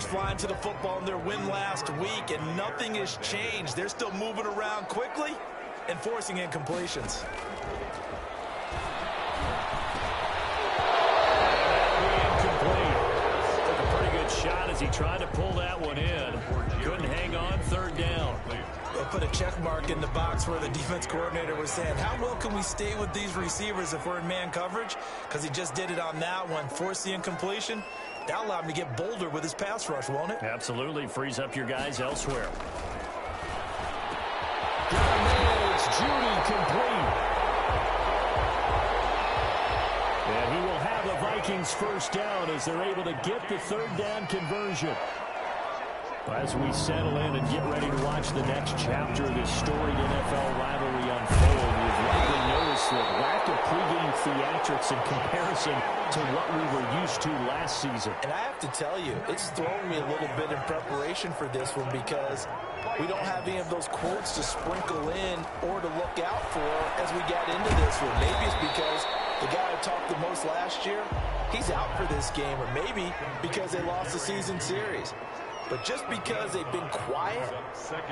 flying to the football in their win last week, and nothing has changed. They're still moving around quickly and forcing incompletions. Took a pretty good shot as he tried to pull that one in. Couldn't hang on third down. They'll put a check mark in the box where the defense coordinator was saying, how well can we stay with these receivers if we're in man coverage? Because he just did it on that one, forced the incompletion. That allowed him to get bolder with his pass rush, won't it? Absolutely. Frees up your guys elsewhere. It's Jeudy complete. And he will have the Vikings first down as they're able to get the third down conversion. As we settle in and get ready to watch the next chapter of this storied NFL rivalry unfold, lack of pregame theatrics in comparison to what we were used to last season. And I have to tell you, it's thrown me a little bit in preparation for this one because we don't have any of those quotes to sprinkle in or to look out for as we got into this one. Maybe it's because the guy who talked the most last year, he's out for this game, or maybe because they lost the season series. But just because they've been quiet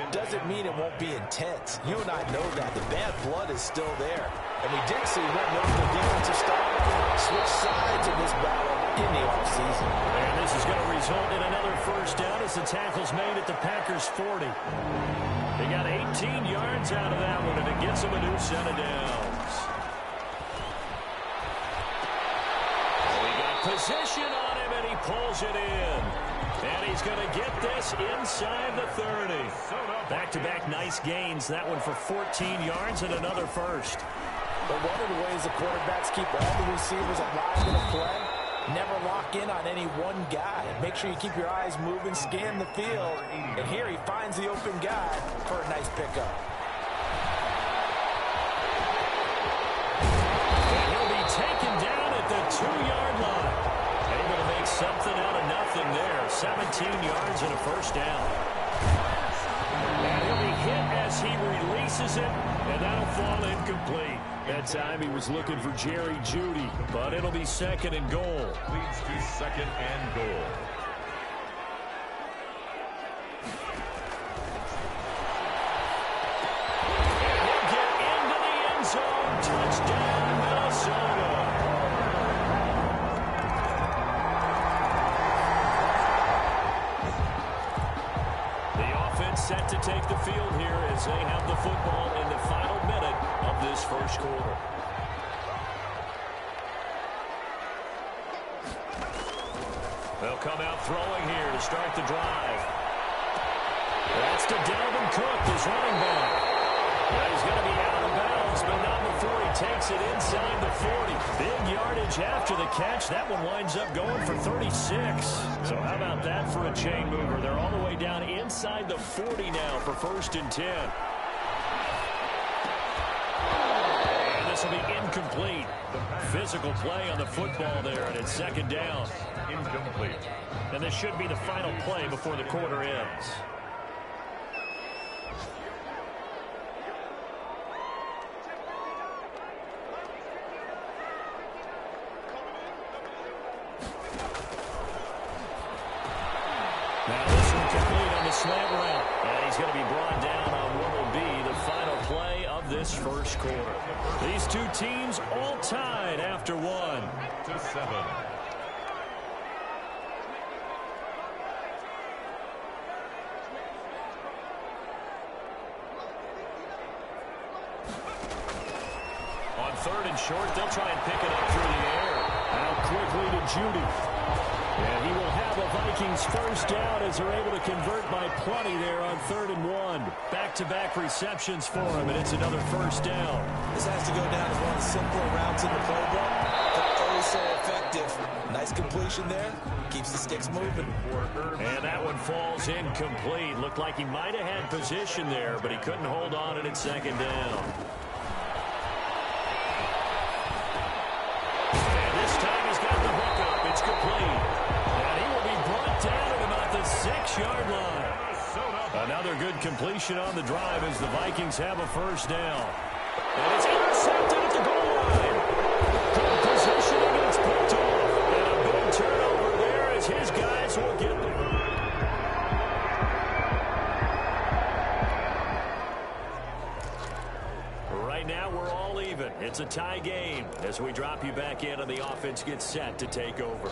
doesn't mean it won't be intense. You and I know that. The bad blood is still there. And we did see one notable defensive start switch sides in this battle in the offseason. And this is going to result in another first down as the tackle's made at the Packers' 40. They got 18 yards out of that one, and it gets them a new set of downs. We got position on him, and he pulls it in. And he's going to get this inside the 30. Back-to-back -back nice gains. That one for 14 yards and another first. But one of the ways the quarterbacks keep all the receivers alive in a play, never lock in on any one guy. Make sure you keep your eyes moving, scan the field. And here he finds the open guy for a nice pickup. And he'll be taken down at the two-yard line. Able to make something out of nothing there. 17 yards and a first down. And he'll be hit as he releases it, and that'll fall incomplete. That time he was looking for Jerry Jeudy, but it'll be second and goal. Leads to second and goal. For first and 10. And this will be incomplete. Physical play on the football there, and it's second down. Incomplete. And this should be the final play before the quarter ends. To seven. On third and short, they'll try and pick it up through the air. Now quickly to Jeudy. And he will have a Vikings first down as they're able to convert by plenty there on third and one. Back-to-back -back receptions for him, and it's another first down. This has to go down as one of the simpler routes in the playbook, effective. Nice completion there. Keeps the sticks moving. And that one falls incomplete. Looked like he might have had position there, but he couldn't hold on it at second down. And this time he's got the hook up. It's complete. And he will be brought down at about the six-yard line. Another good completion on the drive as the Vikings have a first down. Tie game as we drop you back in and the offense gets set to take over.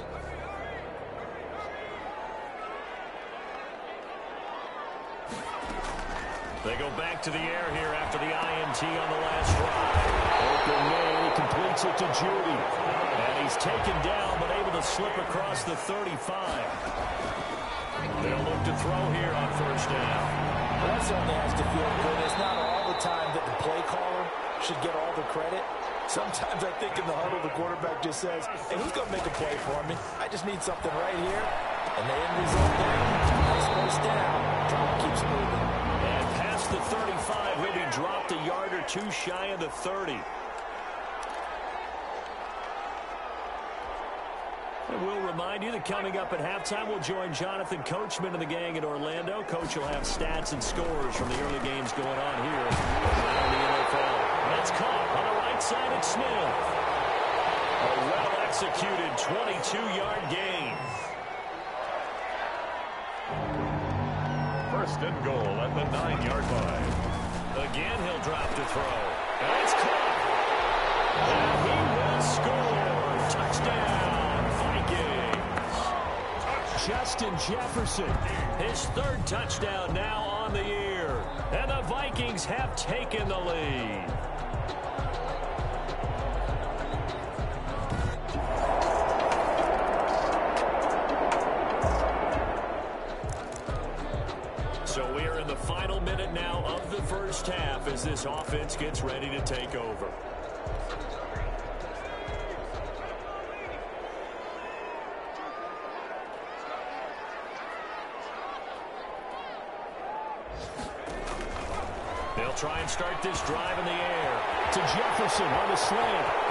They go back to the air here after the INT on the last drive. Open man, completes it to Jeudy. And he's taken down but able to slip across the 35. They'll look to throw here on first down. That certainly has to feel good. It's not all the time that the play caller should get all the credit. Sometimes I think in the huddle, the quarterback just says, hey, who's going to make a play for me? I just need something right here. And the end result there, nice first down. Clock keeps moving. And past the 35, he'll be dropped a yard or two shy of the 30. And we'll remind you that coming up at halftime, we'll join Jonathan Coachman and the gang in Orlando. Coach will have stats and scores from the early games going on here around the NFL. That's caught on the at Smith. A well-executed 22-yard gain. First and goal at the nine-yard line. Again, he'll drop to throw. And it's caught. And he will score. Touchdown, Vikings. Justin Jefferson, his third touchdown now on the year. And the Vikings have taken the lead. Offense gets ready to take over. They'll try and start this drive in the air. To Jefferson on the slant.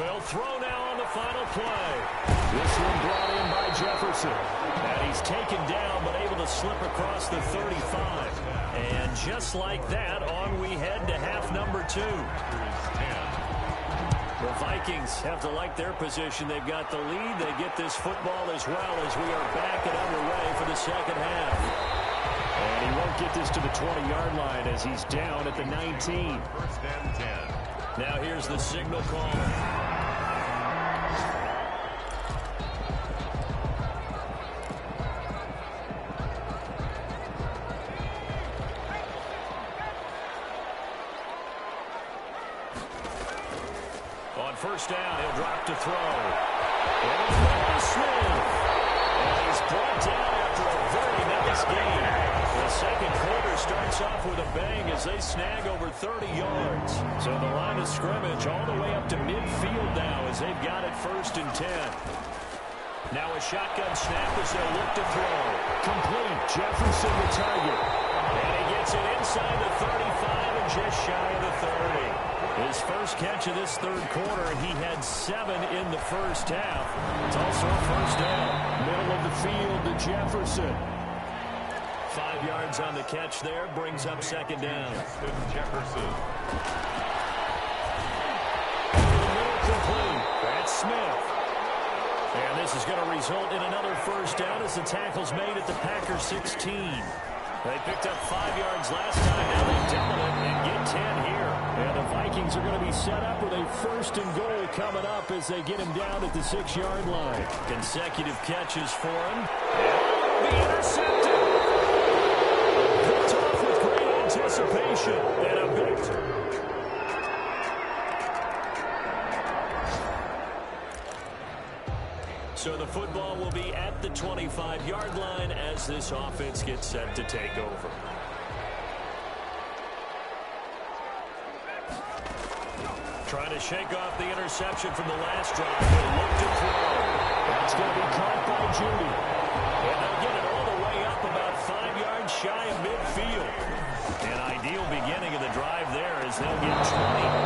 They'll throw now on the final play. This one brought in by Jefferson. And he's taken down but able to slip across the 35. And just like that, on we head to half number two. The Vikings have to like their position. They've got the lead. They get this football as well as we are back and underway for the second half. And he won't get this to the 20-yard line as he's down at the 19. First and 10. Now here's the signal call. Middle complete. That's Smith. And this is going to result in another first down as the tackle's made at the Packers 16. They picked up five yards last time. Now they double it and get 10 here. And the Vikings are going to be set up with a first and goal coming up as they get him down at the six-yard line. Consecutive catches for him. And be intercepted. Picked off with great anticipation. And a big... So the football will be at the 25-yard line as this offense gets set to take over. Trying to shake off the interception from the last drive. They look to throw. That's going to be caught by Jeudy. And they'll get it all the way up about five yards shy of midfield. An ideal beginning of the drive there as they'll get 20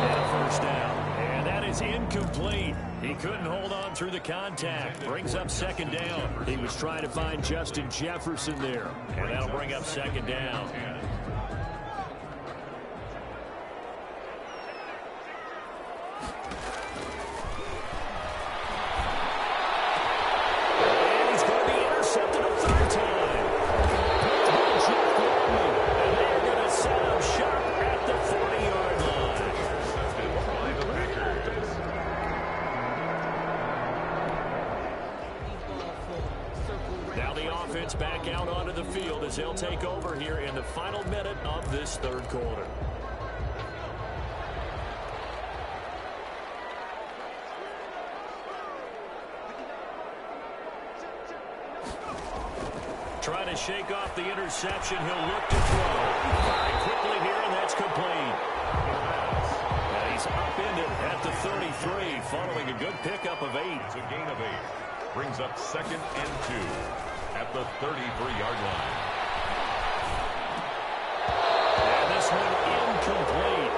is incomplete. He couldn't hold on through the contact. Brings up second down. He was trying to find Justin Jefferson there. And that'll bring up second down. Shake off the interception. He'll look to throw. Very quickly here, and that's complete. And he's upended at the 33 following a good pickup of eight. It's a gain of eight. Brings up second and two at the 33-yard line. And this one incomplete.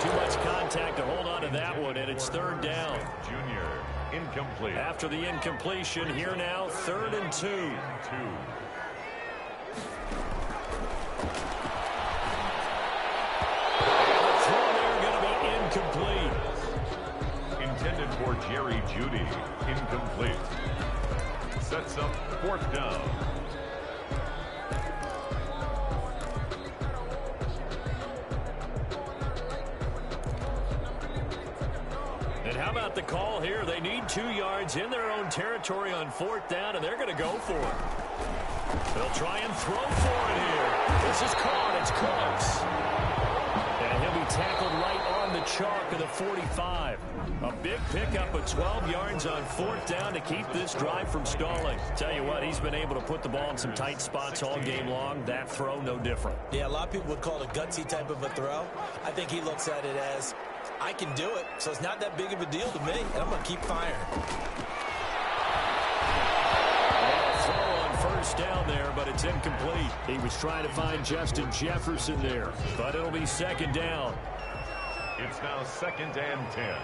Too much contact to hold on to that one, and it's third down. Junior, incomplete. After the incompletion, here now, third and two. Two. Jerry Jeudy. Incomplete. Sets up fourth down. And how about the call here? They need two yards in their own territory on fourth down, and they're going to go for it. They'll try and throw for it here. This is caught. It's close. And he'll be tackled right on the chalk of the 45 big pickup of 12 yards on fourth down to keep this drive from stalling. Tell you what, he's been able to put the ball in some tight spots all game long. That throw, no different. Yeah, a lot of people would call it a gutsy type of a throw. I think he looks at it as, I can do it, so it's not that big of a deal to me, and I'm going to keep firing. first down there, but it's incomplete. He was trying to find Justin Jefferson there, but it'll be second down. It's now second and 10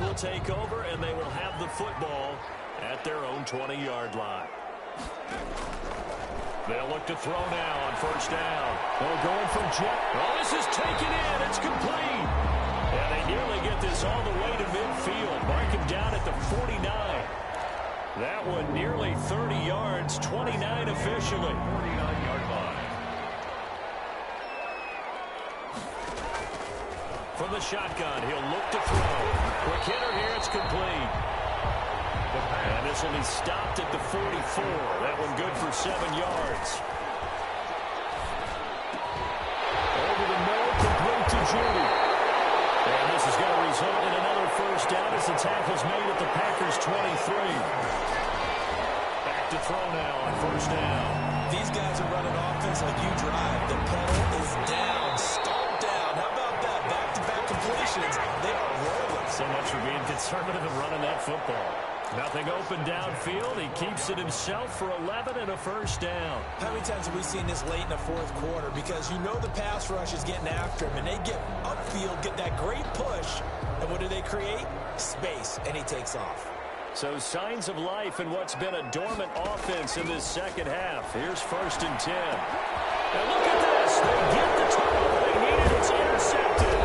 will take over, and they will have the football at their own 20-yard line. They'll look to throw now on first down. They're going for Jet. Oh, this is taken in. It's complete. And they nearly get this all the way to midfield. Mark him down at the 49. That one nearly 30 yards, 29 officially. 49-yard line. From the shotgun, he'll look to throw. Quick hitter here, it's complete. And be stopped at the 44. That one good for seven yards. Over the middle, complete to Jeudy. And this is going to result in another first down as the tackle's made at the Packers' 23. Back to throw now on first down. These guys are running offense like you drive. The pedal is down, start down. How about that? Back-to-back completions. They are rolling. So much for being conservative and running that football. Nothing open downfield. He keeps it himself for 11 and a first down. How many times have we seen this late in the fourth quarter? Because you know the pass rush is getting after him, and they get upfield, get that great push, and what do they create? Space, and he takes off. So signs of life in what's been a dormant offense in this second half. Here's first and 10. And look at this. They get the turnover they needed. It's intercepted.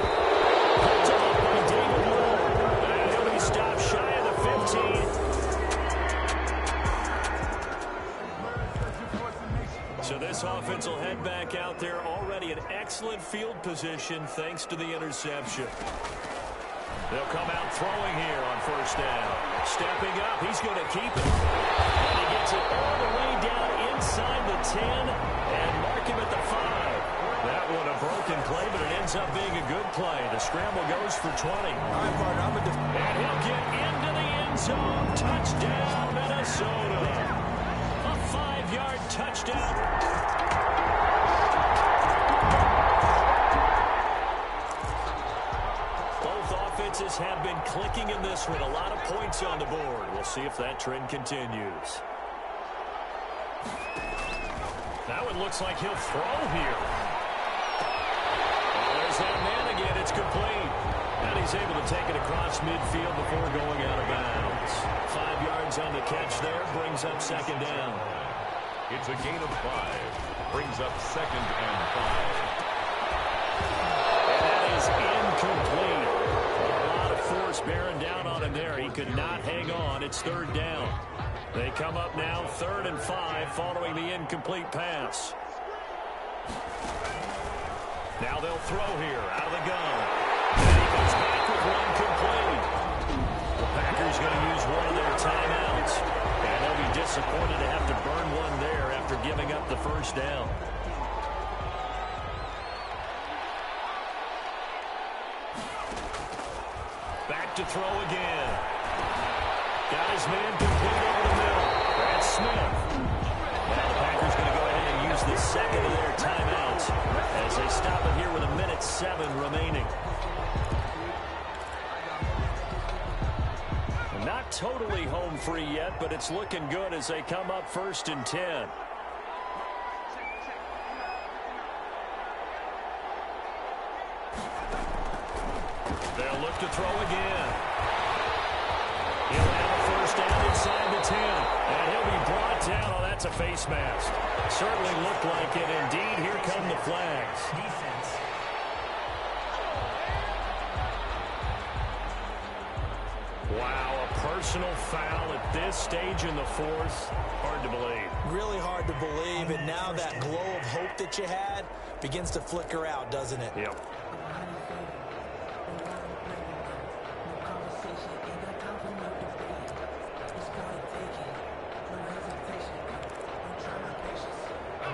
Excellent field position thanks to the interception. They'll come out throwing here on first down. Stepping up, he's going to keep it. And he gets it all the way down inside the 10 and mark him at the 5. That one a broken play, but it ends up being a good play. The scramble goes for 20. All right, partner, And he'll get into the end zone. Touchdown, Minnesota. A five-yard touchdown. Offenses have been clicking in this one. A lot of points on the board. We'll see if that trend continues. Now it looks like he'll throw here. Well, there's that man again. It's complete. And he's able to take it across midfield before going out of bounds. Five yards on the catch there. Brings up second down. It's a gain of five. Brings up second and five. And that is incomplete. Lot bearing down on him there. He could not hang on. It's third down. They come up now third and five following the incomplete pass. Now they'll throw here out of the gun. And he comes back with one complete. The Packers going to use one of their timeouts. And they'll be disappointed to have to burn one there after giving up the first down. To throw again. Got his man complete over the middle. Brad Smith. Now the Packers going to go ahead and use the second of their timeouts as they stop it here with a minute seven remaining. Not totally home free yet, but it's looking good as they come up first and ten. Flags. Defense. Wow, a personal foul at this stage in the fourth. Hard to believe. Really hard to believe, and now that glow of hope that you had begins to flicker out, doesn't it? Yep.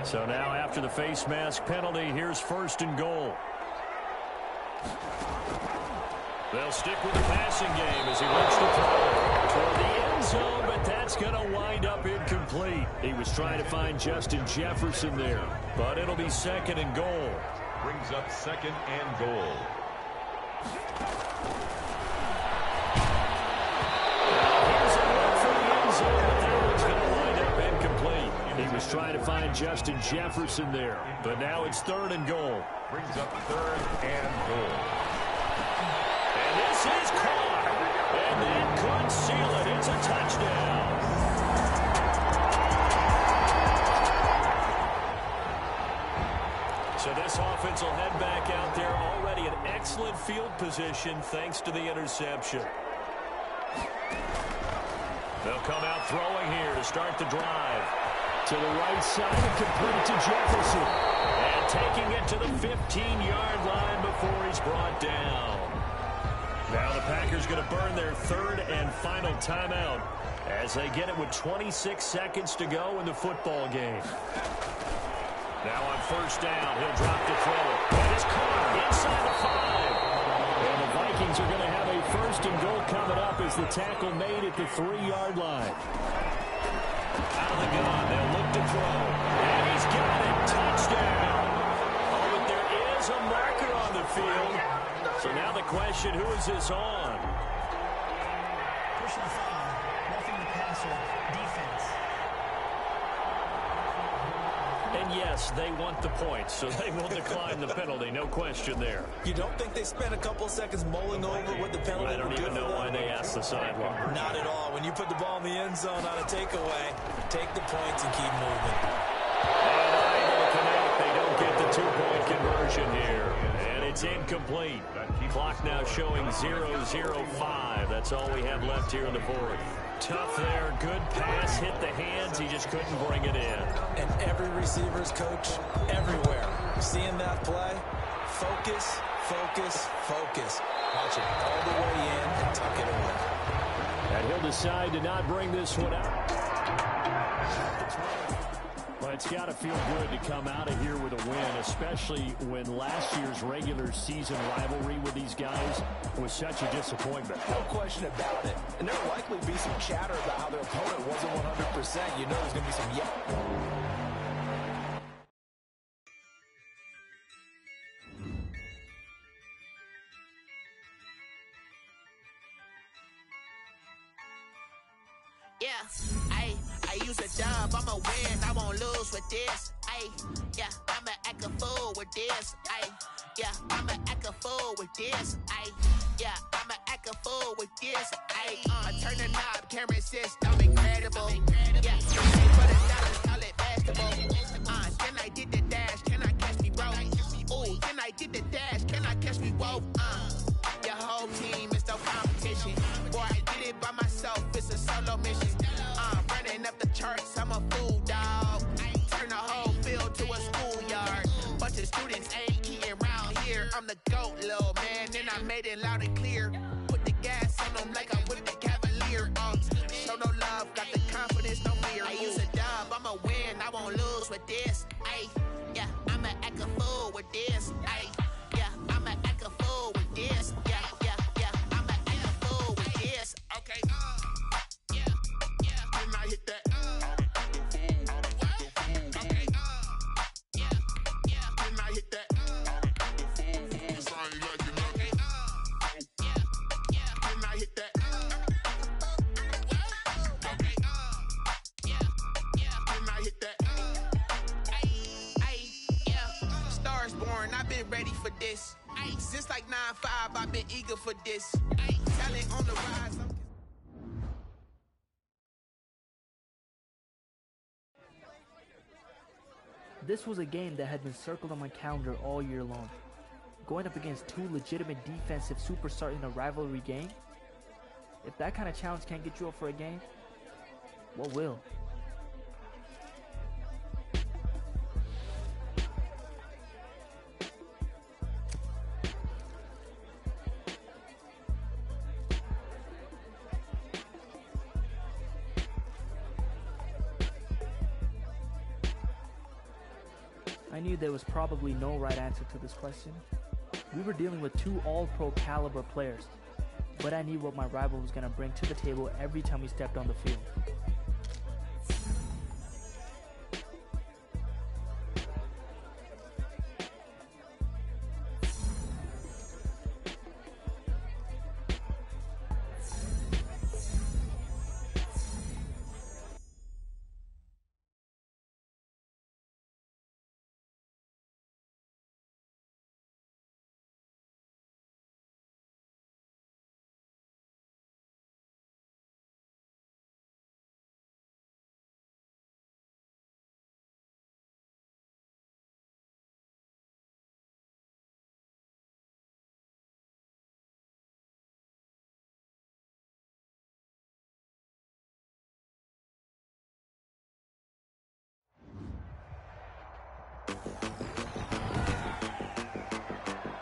So now after the face mask penalty, here's first and goal. They'll stick with the passing game as he looks to throw toward the end zone, but that's going to wind up incomplete. He was trying to find Justin Jefferson there, but it'll be second and goal. Brings up second and goal. Was trying to find Justin Jefferson there, but now it's third and goal. Brings up third and goal. And this is caught. And that could seal it. It's a touchdown. So this offense will head back out there already in excellent field position thanks to the interception. They'll come out throwing here to start the drive. To the right side and complete to Jefferson. And taking it to the 15-yard line before he's brought down. Now the Packers going to burn their third and final timeout as they get it with 26 seconds to go in the football game. Now on first down, he'll drop to throw. And it's caught inside the five. And the Vikings are going to have a first and goal coming up as the tackle made at the three-yard line. Out of the gun, they'll look to throw. And he's got it. Touchdown. Oh, but there is a marker on the field. So now the question, who is this on? Yes, they want the points, so they will decline the penalty. No question there. You don't think they spent a couple seconds mulling over what the penalty I don't even know why they asked the sideline. Not at all. When you put the ball in the end zone on a takeaway, take the points and keep moving. And unable to connect. They don't get the two-point conversion here. And it's incomplete. Clock now showing 0-0-5. That's all we have left here in the fourth. Tough there. Good pass. Hit the hands. He just couldn't bring it in. And every receiver's coach everywhere. Seeing that play, focus, focus, focus. Watch it all the way in and tuck it away. And he'll decide to not bring this one out. It's got to feel good to come out of here with a win, especially when last year's regular season rivalry with these guys was such a disappointment. No question about it. And there'll likely be some chatter about how their opponent wasn't 100%. You know there's going to be some yeah. Lose with this. I yeah, I'ma act a fool with this. I yeah, I'ma act a fool with this. I yeah, I'ma act a fool with this. I uh, turn the knob, camera assist, I'm incredible. Yeah, pay for the dollars, call it basketball. Uh, then I did the dash, can I catch me, bro? Ooh, then I did the dash, can I catch me, whoa? Uh, your whole team is no competition. Boy, I did it by myself, it's a solo mission. I'm running up the charts, I'm a fool, GOAT, little man, Then I made it loud and 9-5, I've been eager for this. Talent on the rise. I'm This was a game that had been circled on my calendar all year long. Going up against two legitimate defensive superstars in a rivalry game? If that kind of challenge can't get you up for a game, what will? There was probably no right answer to this question. We were dealing with two all pro caliber players, but I knew what my rival was going to bring to the table every time we stepped on the field.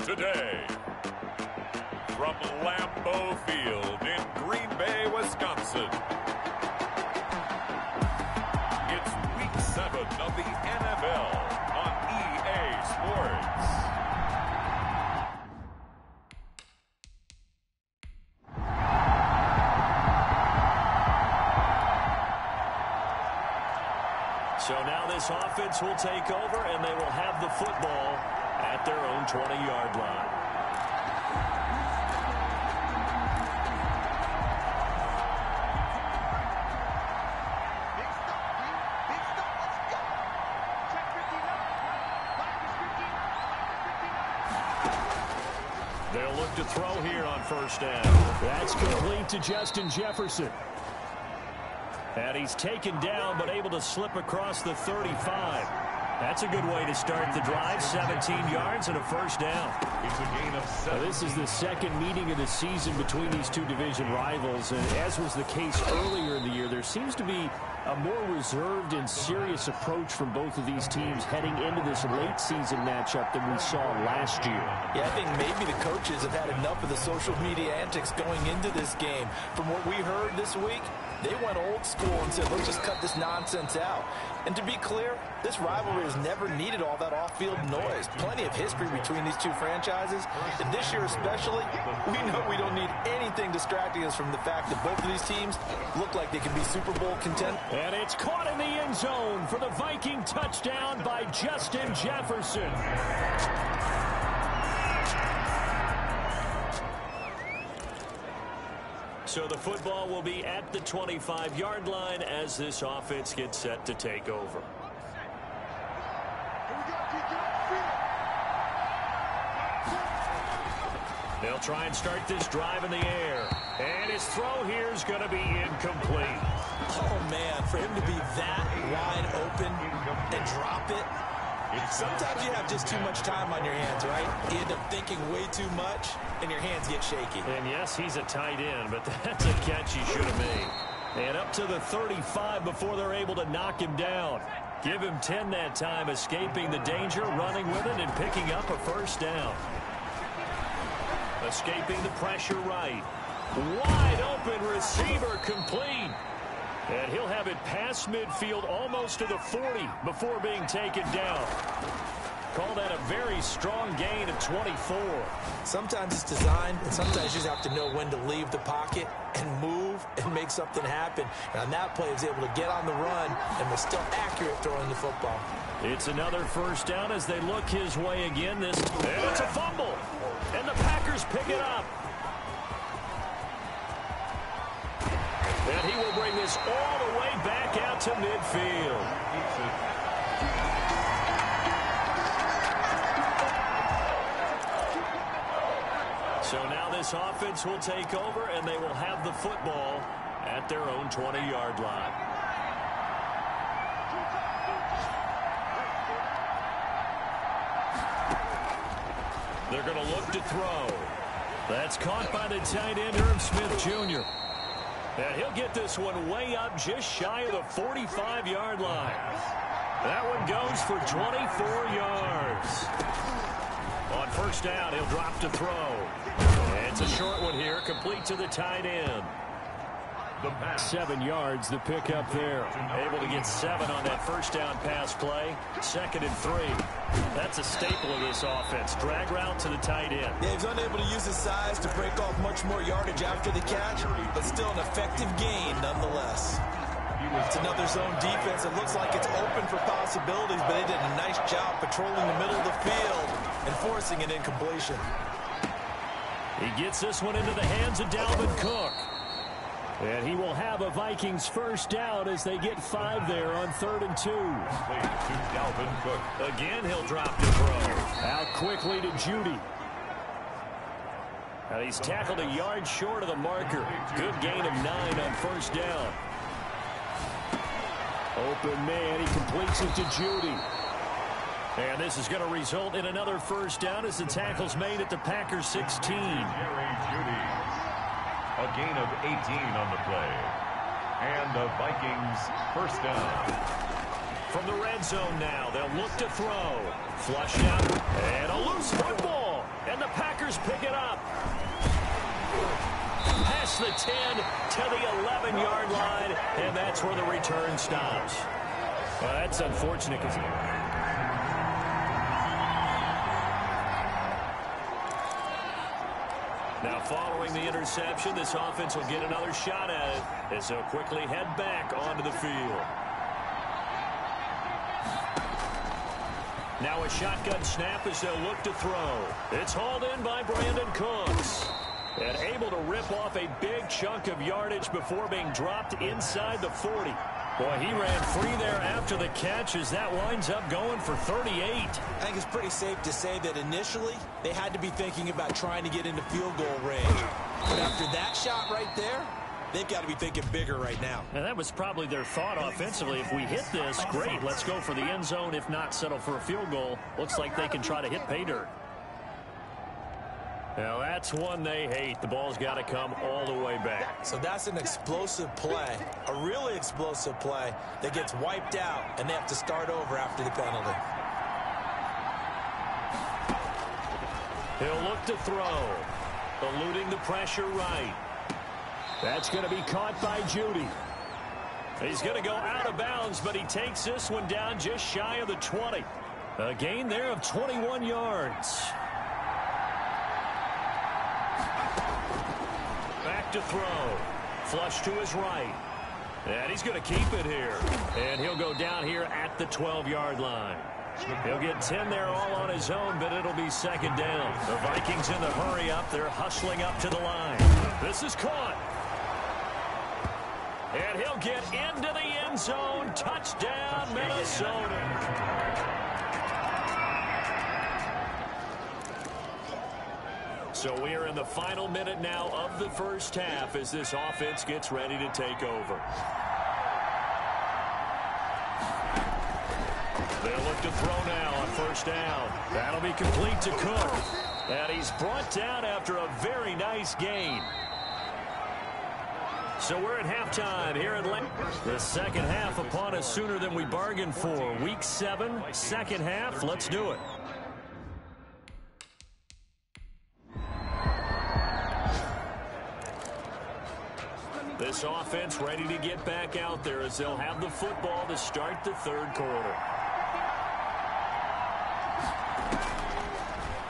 Today, from Lambeau Field in Green Bay, Wisconsin, it's week seven of the NFL on EA Sports. So now this offense will take over, and they will have the football their own 20-yard line. They'll look to throw here on first down. That's complete to Justin Jefferson. And he's taken down, but able to slip across the 35. That's a good way to start the drive. 17 yards and a first down. It's a gain of Now, this is the second meeting of the season between these two division rivals, and as was the case earlier in the year, there seems to be a more reserved and serious approach from both of these teams heading into this late season matchup than we saw last year. Yeah, I think maybe the coaches have had enough of the social media antics going into this game. From what we heard this week, they went old school and said, let's just cut this nonsense out. And to be clear, this rivalry has never needed all that off-field noise. Plenty of history between these two franchises. And this year especially, we know we don't need anything distracting us from the fact that both of these teams look like they can be Super Bowl contenders. And it's caught in the end zone for the Viking touchdown by Justin Jefferson. So the football will be at the 25-yard line as this offense gets set to take over. They'll try and start this drive in the air. And his throw here is going to be incomplete. Oh, man, for him to be that wide open and drop it, sometimes you have just too much time on your hands, right? You end up thinking way too much, and your hands get shaky. And yes, he's a tight end, but that's a catch he should have made. And up to the 35 before they're able to knock him down. Give him 10 that time, escaping the danger, running with it, and picking up a first down. Escaping the pressure right. Wide open receiver complete. And he'll have it past midfield almost to the 40 before being taken down. Call that a very strong gain of 24. Sometimes it's designed, and sometimes you just have to know when to leave the pocket and move and make something happen. And on that play, he was able to get on the run and was still accurate throwing the football. It's another first down as they look his way again. This and it's a fumble. And the Packers pick it up. And he will bring this all the way back out to midfield. So now this offense will take over, and they will have the football at their own 20-yard line. They're going to look to throw. That's caught by the tight end, Irv Smith Jr. And he'll get this one way up just shy of the 45-yard line. That one goes for 24 yards. On first down, he'll drop to throw. It's a short one here, complete to the tight end. Seven yards, the pick up there. Able to get seven on that first down pass play. Second and three. That's a staple of this offense. Drag route to the tight end. Yeah, he's unable to use his size to break off much more yardage after the catch, but still an effective gain nonetheless. It's another zone defense. It looks like it's open for possibilities, but they did a nice job patrolling the middle of the field and forcing an incompletion. He gets this one into the hands of Dalvin Cook. And he will have a Vikings first down as they get five there on third and two. to Dalvin Cook. Again, he'll drop to throw. Out quickly to Jeudy. Now he's tackled a yard short of the marker. Good gain of nine on first down. Open man, he completes it to Jeudy. And this is going to result in another first down as the tackle's made at the Packers 16. A gain of 18 on the play. And the Vikings first down. From the red zone now, they'll look to throw. Flush out, and a loose football. And the Packers pick it up. Past the 10 to the 11-yard line, and that's where the return stops. Well, that's unfortunate because following the interception, this offense will get another shot at it as they'll quickly head back onto the field. Now a shotgun snap as they'll look to throw. It's hauled in by Brandin Cooks. And able to rip off a big chunk of yardage before being dropped inside the 40. Boy, he ran free there after the catch as that winds up going for 38. I think it's pretty safe to say that initially they had to be thinking about trying to get into field goal range. But after that shot right there, they've got to be thinking bigger right now. And that was probably their thought offensively. If we hit this, great, let's go for the end zone. If not, settle for a field goal. Looks like they can try to hit pay dirt. Now, that's one they hate. The ball's got to come all the way back. So that's an explosive play, a really explosive play that gets wiped out, and they have to start over after the penalty. He'll look to throw. Eluding the pressure right. That's going to be caught by Jeudy. He's going to go out of bounds, but he takes this one down just shy of the 20. A gain there of 21 yards. Back to throw. Flush to his right. And he's going to keep it here. And he'll go down here at the 12-yard line. He'll get 10 there all on his own, but it'll be second down. The Vikings in the hurry up. They're hustling up to the line. This is caught. And he'll get into the end zone. Touchdown, Minnesota. So we are in the final minute now of the first half as this offense gets ready to take over. They'll look to throw now on first down. That'll be complete to Cook. And he's brought down after a very nice gain. So we're at halftime here at Lane. The second half upon us sooner than we bargained for. Week seven, second half. Let's do it. This offense ready to get back out there as they'll have the football to start the third quarter.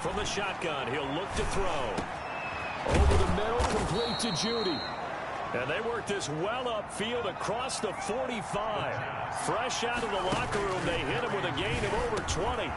From the shotgun, he'll look to throw. Over the middle, complete to Jeudy. And they work this well upfield across the 45. Fresh out of the locker room, they hit him with a gain of over 20.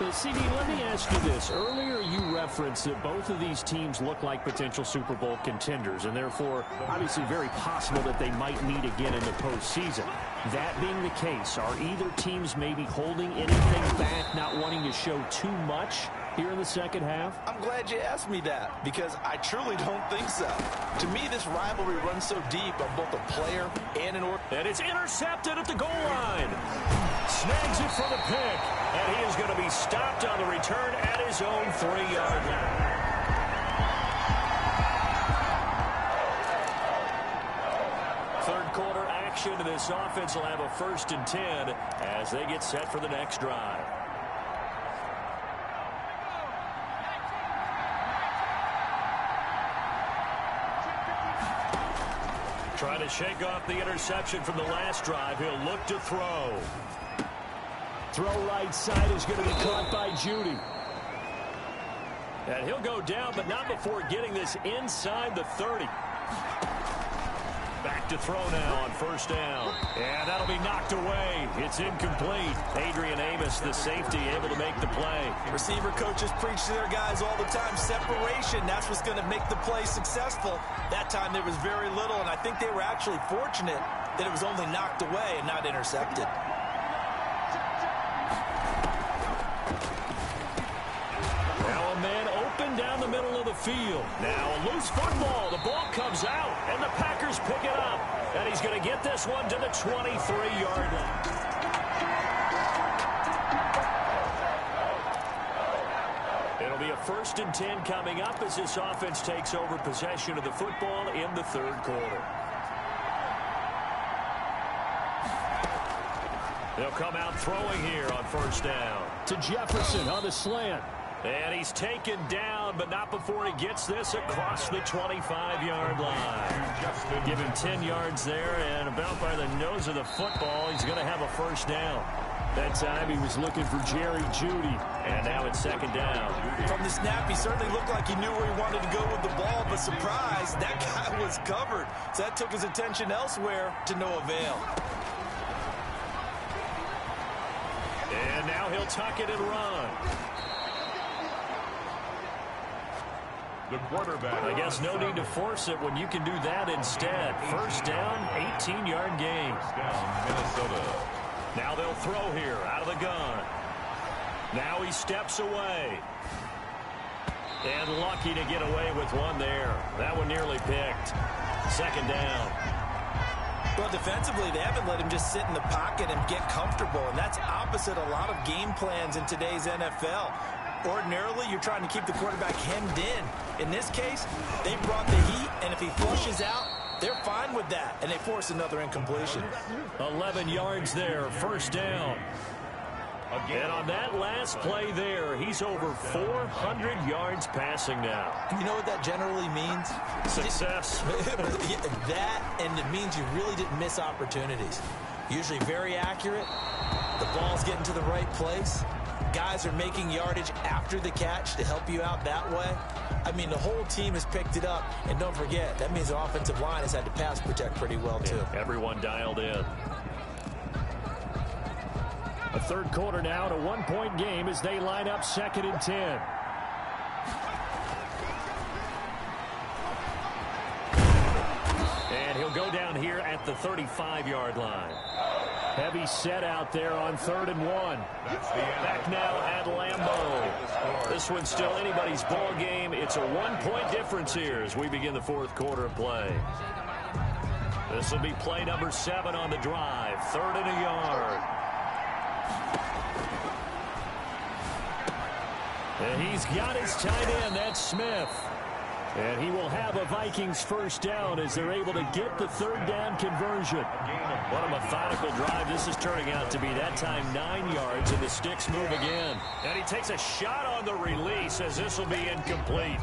Well, CD, let me ask you this. Earlier you referenced that both of these teams look like potential Super Bowl contenders, and therefore obviously very possible that they might meet again in the postseason. That being the case, are either teams maybe holding anything back, not wanting to show too much here in the second half? I'm glad you asked me that because I truly don't think so. To me, this rivalry runs so deep on both a player and an org. And it's intercepted at the goal line. Snags it for the pick. And he is going to be stopped on the return at his own three-yard line. Third quarter action, this offense will have a first and 10 as they get set for the next drive. Trying to shake off the interception from the last drive. He'll look to throw. Throw right side is going to be caught by Jeudy. And he'll go down, but not before getting this inside the 30. Back to throw now on first down. And that'll be knocked away. It's incomplete. Adrian Amos, the safety, able to make the play. Receiver coaches preach to their guys all the time. Separation, that's what's going to make the play successful. That time there was very little, and I think they were actually fortunate that it was only knocked away and not intercepted. Field. Now a loose football. The ball comes out, and the Packers pick it up. And he's going to get this one to the 23-yard line. It'll be a first and 10 coming up as this offense takes over possession of the football in the third quarter. They'll come out throwing here on first down. To Jefferson on the slant. And he's taken down, but not before he gets this across the 25-yard line. Give him 10 yards there, and about by the nose of the football, he's going to have a first down. That time he was looking for Jerry Jeudy, and now it's second down. From the snap, he certainly looked like he knew where he wanted to go with the ball, but surprise, that guy was covered. So that took his attention elsewhere to no avail. And now he'll tuck it and run. The quarterback. I guess no need to force it when you can do that instead. First down, 18-yard gain. Down Minnesota. Now they'll throw here out of the gun. Now he steps away. And lucky to get away with one there. That one nearly picked. Second down. Well, defensively, they haven't let him just sit in the pocket and get comfortable, and that's opposite a lot of game plans in today's NFL. Ordinarily, you're trying to keep the quarterback hemmed in. In this case, they brought the heat, and if he flushes out, they're fine with that, and they force another incompletion. 11 yards there, first down. And on that last play there, he's over 400 yards passing now. You know what that generally means? Success. that, and it means you really didn't miss opportunities. Usually very accurate. The ball's getting to the right place. Guys are making yardage after the catch to help you out that way. I mean, the whole team has picked it up. And don't forget, that means the offensive line has had to pass protect pretty well, too. Everyone dialed in. A third quarter now, a one-point game as they line up second and 10. And he'll go down here at the 35-yard line. Heavy set out there on third and one. Back now at Lambeau. This one's still anybody's ball game. It's a one-point difference here as we begin the fourth quarter of play. This will be play number seven on the drive. Third and a yard. And he's got his tight end. That's Smith. And he will have a Vikings first down as they're able to get the third down conversion. What a methodical drive this is turning out to be. That time nine yards, and the sticks move again. And he takes a shot on the release as this will be incomplete.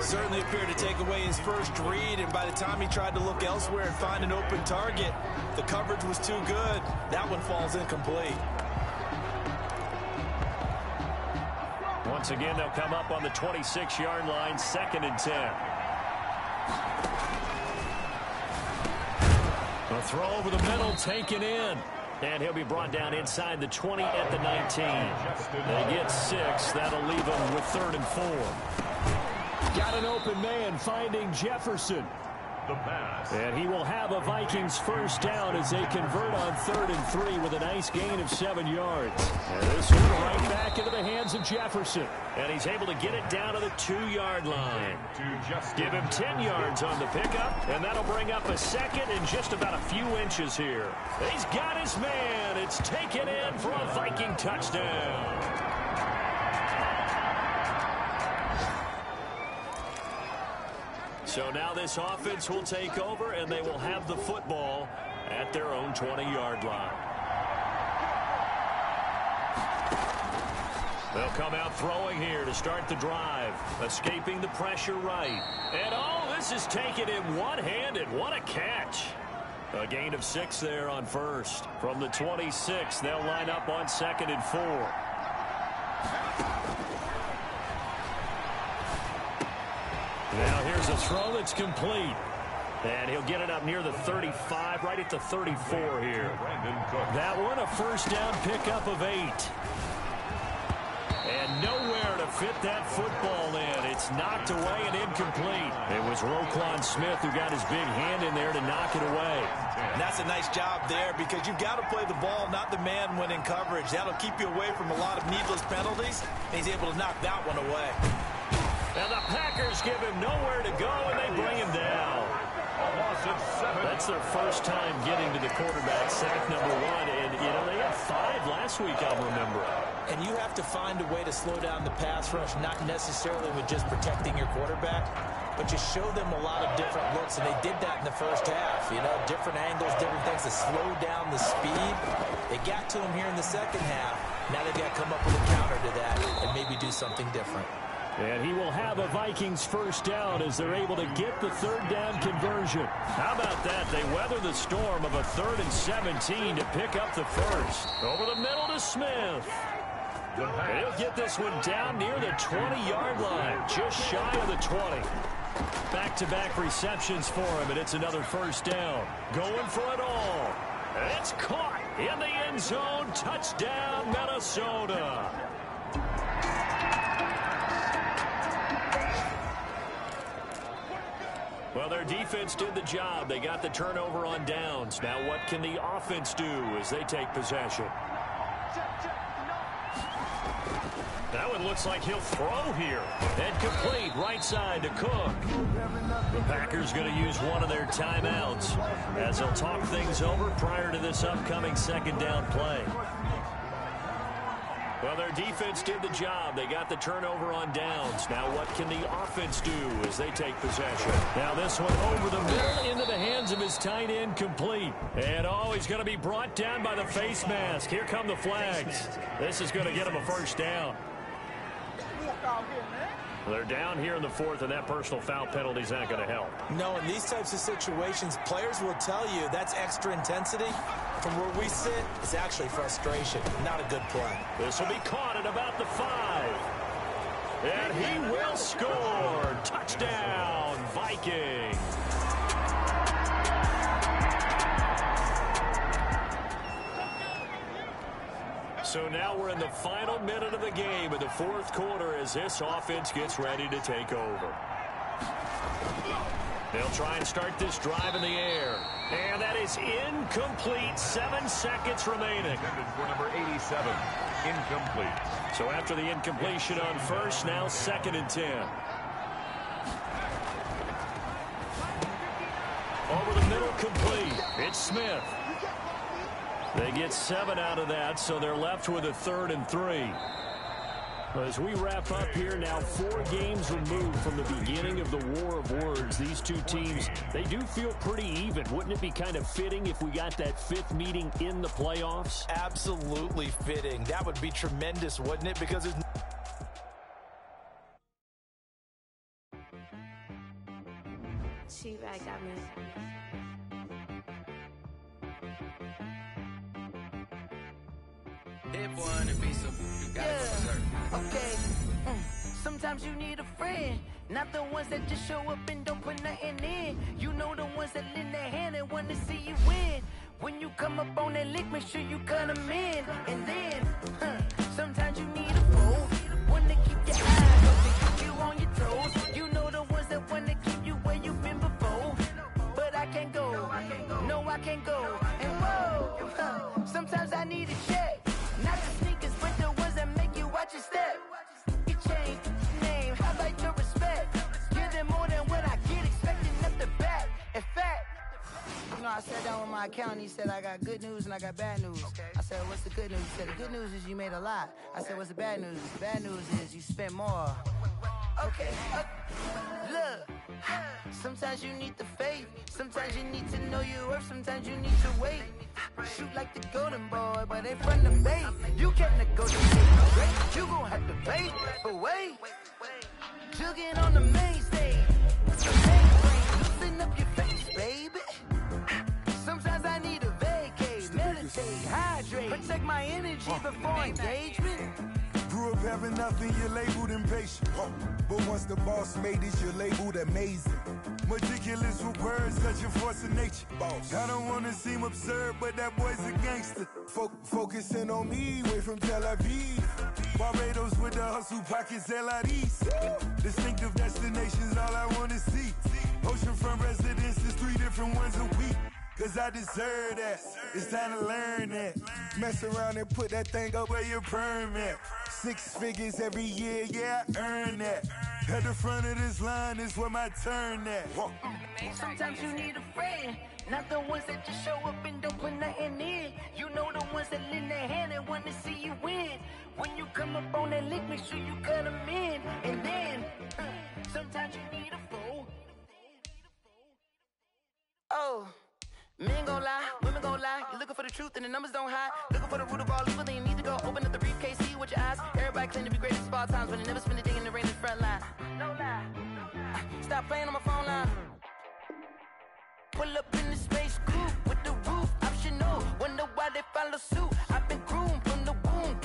Certainly appeared to take away his first read, and by the time he tried to look elsewhere and find an open target, the coverage was too good. That one falls incomplete. Once again, they'll come up on the 26-yard line, second and 10. The throw over the middle, taken in. And he'll be brought down inside the 20 at the 19. They get six. That'll leave them with third and four. Got an open man finding Jefferson. The pass. And he will have a Vikings first down as they convert on third and three with a nice gain of seven yards. And this one right back into the hands of Jefferson. And he's able to get it down to the two-yard line. Give him 10 yards on the pickup, and that'll bring up a second in just about a few inches here. He's got his man. It's taken in for a Viking touchdown. So now this offense will take over, and they will have the football at their own 20-yard line. They'll come out throwing here to start the drive. Escaping the pressure right. And oh, this is taken in one-handed. What a catch. A gain of six there on first. From the 26, they'll line up on second and four. Now here's a throw that's complete. And he'll get it up near the 35, right at the 34 here. Brandin That one, a first down pickup of eight. And nowhere to fit that football in. It's knocked away and incomplete. It was Roquan Smith who got his big hand in there to knock it away. And that's a nice job there because you've got to play the ball, not the man when in coverage. That'll keep you away from a lot of needless penalties. And he's able to knock that one away. And the Packers give him nowhere to go, and they bring him down. A loss of seven. That's their first time getting to the quarterback sack number one. And, you know, they had five last week, I'll remember. And you have to find a way to slow down the pass rush, not necessarily with just protecting your quarterback, but you show them a lot of different looks, and they did that in the first half. You know, different angles, different things to slow down the speed. They got to him here in the second half. Now they've got to come up with a counter to that and maybe do something different. And he will have a Vikings first down as they're able to get the third down conversion. How about that? They weather the storm of a third and 17 to pick up the first. Over the middle to Smith. Pass. He'll get this one down near the 20-yard line, just shy of the 20. Back-to-back receptions for him, and it's another first down. Going for it all. And it's caught in the end zone. Touchdown, Minnesota. Well, their defense did the job. They got the turnover on downs. Now what can the offense do as they take possession? That one looks like he'll throw here. And complete right side to Cook. The Packers going to use one of their timeouts as they'll talk things over prior to this upcoming second down play. Well, their defense did the job. They got the turnover on downs. Now what can the offense do as they take possession? Now this one over the middle into the hands of his tight end complete. And oh, he's going to be brought down by the face mask. Here come the flags. This is going to get him a first down. They're down here in the fourth, and that personal foul penalty is not going to help. No, in these types of situations, players will tell you that's extra intensity. From where we sit, it's actually frustration, not a good play. This will be caught at about the five. And he will score. Touchdown, Viking. So now we're in the final minute of the game in the fourth quarter as this offense gets ready to take over. They'll try and start this drive in the air. And that is incomplete. Seven seconds remaining. For number 87, incomplete. So after the incompletion on first, now second and ten. Over the middle, complete. It's Smith. They get seven out of that, so they're left with a third and three. As we wrap up here now, four games removed from the beginning of the war of words. These two teams, they do feel pretty even. Wouldn't it be kind of fitting if we got that fifth meeting in the playoffs? Absolutely fitting. That would be tremendous, wouldn't it? Because there's berserk. Okay. Mm. Sometimes you need a friend, not the ones that just show up and don't put nothing in. You know the ones that lend their hand and want to see you win. When you come up on that lick, make sure you cut 'em in. And then, huh, sometimes you I sat down with my accountant. He said, I got good news and I got bad news. I said, What's the good news? He said, The good news is you made a lot. I said, What's the bad news? The bad news is you spent more. Okay, uh, look. Sometimes you need the faith. Sometimes you need to know your worth. Sometimes you need to wait. Shoot like the golden boy, but they from the bay. You can't negotiate great. You gon' have to pay. But wait, jugging on the main stage. Loosen up your face, hydrate, protect my energy before engagement. Grew up having nothing, you're labeled impatient. But once the boss made it, you're labeled amazing. Meticulous with words, such a force of nature. Boss. I don't wanna seem absurd, but that boy's a gangster. Fo- focusing on me, way from Tel Aviv. Barbados with the hustle pockets, LIDs. Distinctive destinations, all I wanna see. Oceanfront residences, three different ones a week. Cause I deserve that. It's time to learn that. Mess around and put that thing up where your permit. Six figures every year, yeah, I earn that. At the front of this line is where my turn at. Sometimes you need a friend, not the ones that just show up and don't put nothing in. You know the ones that lend their hand and want to see you win. When you come up on that lick, make sure you cut 'em in. And then, sometimes you need a fool. Oh. Men gon' lie, women gon' lie. You're looking for the truth and the numbers don't hide. Looking for the root of all evil, then you need to go open up the briefcase, see with your eyes. Everybody claim to be great at small times, but they never spend a day in the rain in the front line. No lie. Stop playing on my phone line. Pull up in the space coupe with the roof optional. Wonder why they follow suit. I've been groomed from the womb.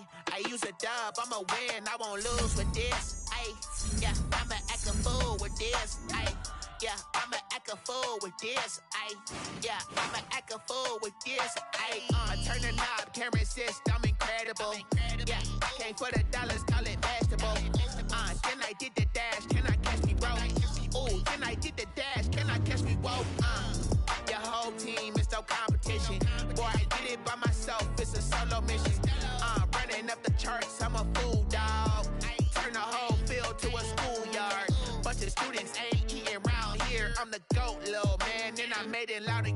Ayy, I use a dub, I'ma win, I won't lose with this. Ayy, yeah, I'ma act a fool with this. Ayy, yeah, I'ma act a fool with this. Ayy, yeah, I'ma act a fool with this. Ayy, uh, turn the knob, camera assist, I'm incredible. Yeah, came for the dollars, call it vegetable. Uh, then I did the dash, can I catch me, bro? Ooh, then I did the dash, can I catch me, whoa? Uh, your whole team is no competition. By myself, it's a solo mission. Uh, running up the charts, I'm a fool, dog. Turn the whole field to a schoolyard. Bunch of students ain't eating round here. I'm the GOAT, little man, and I made it loud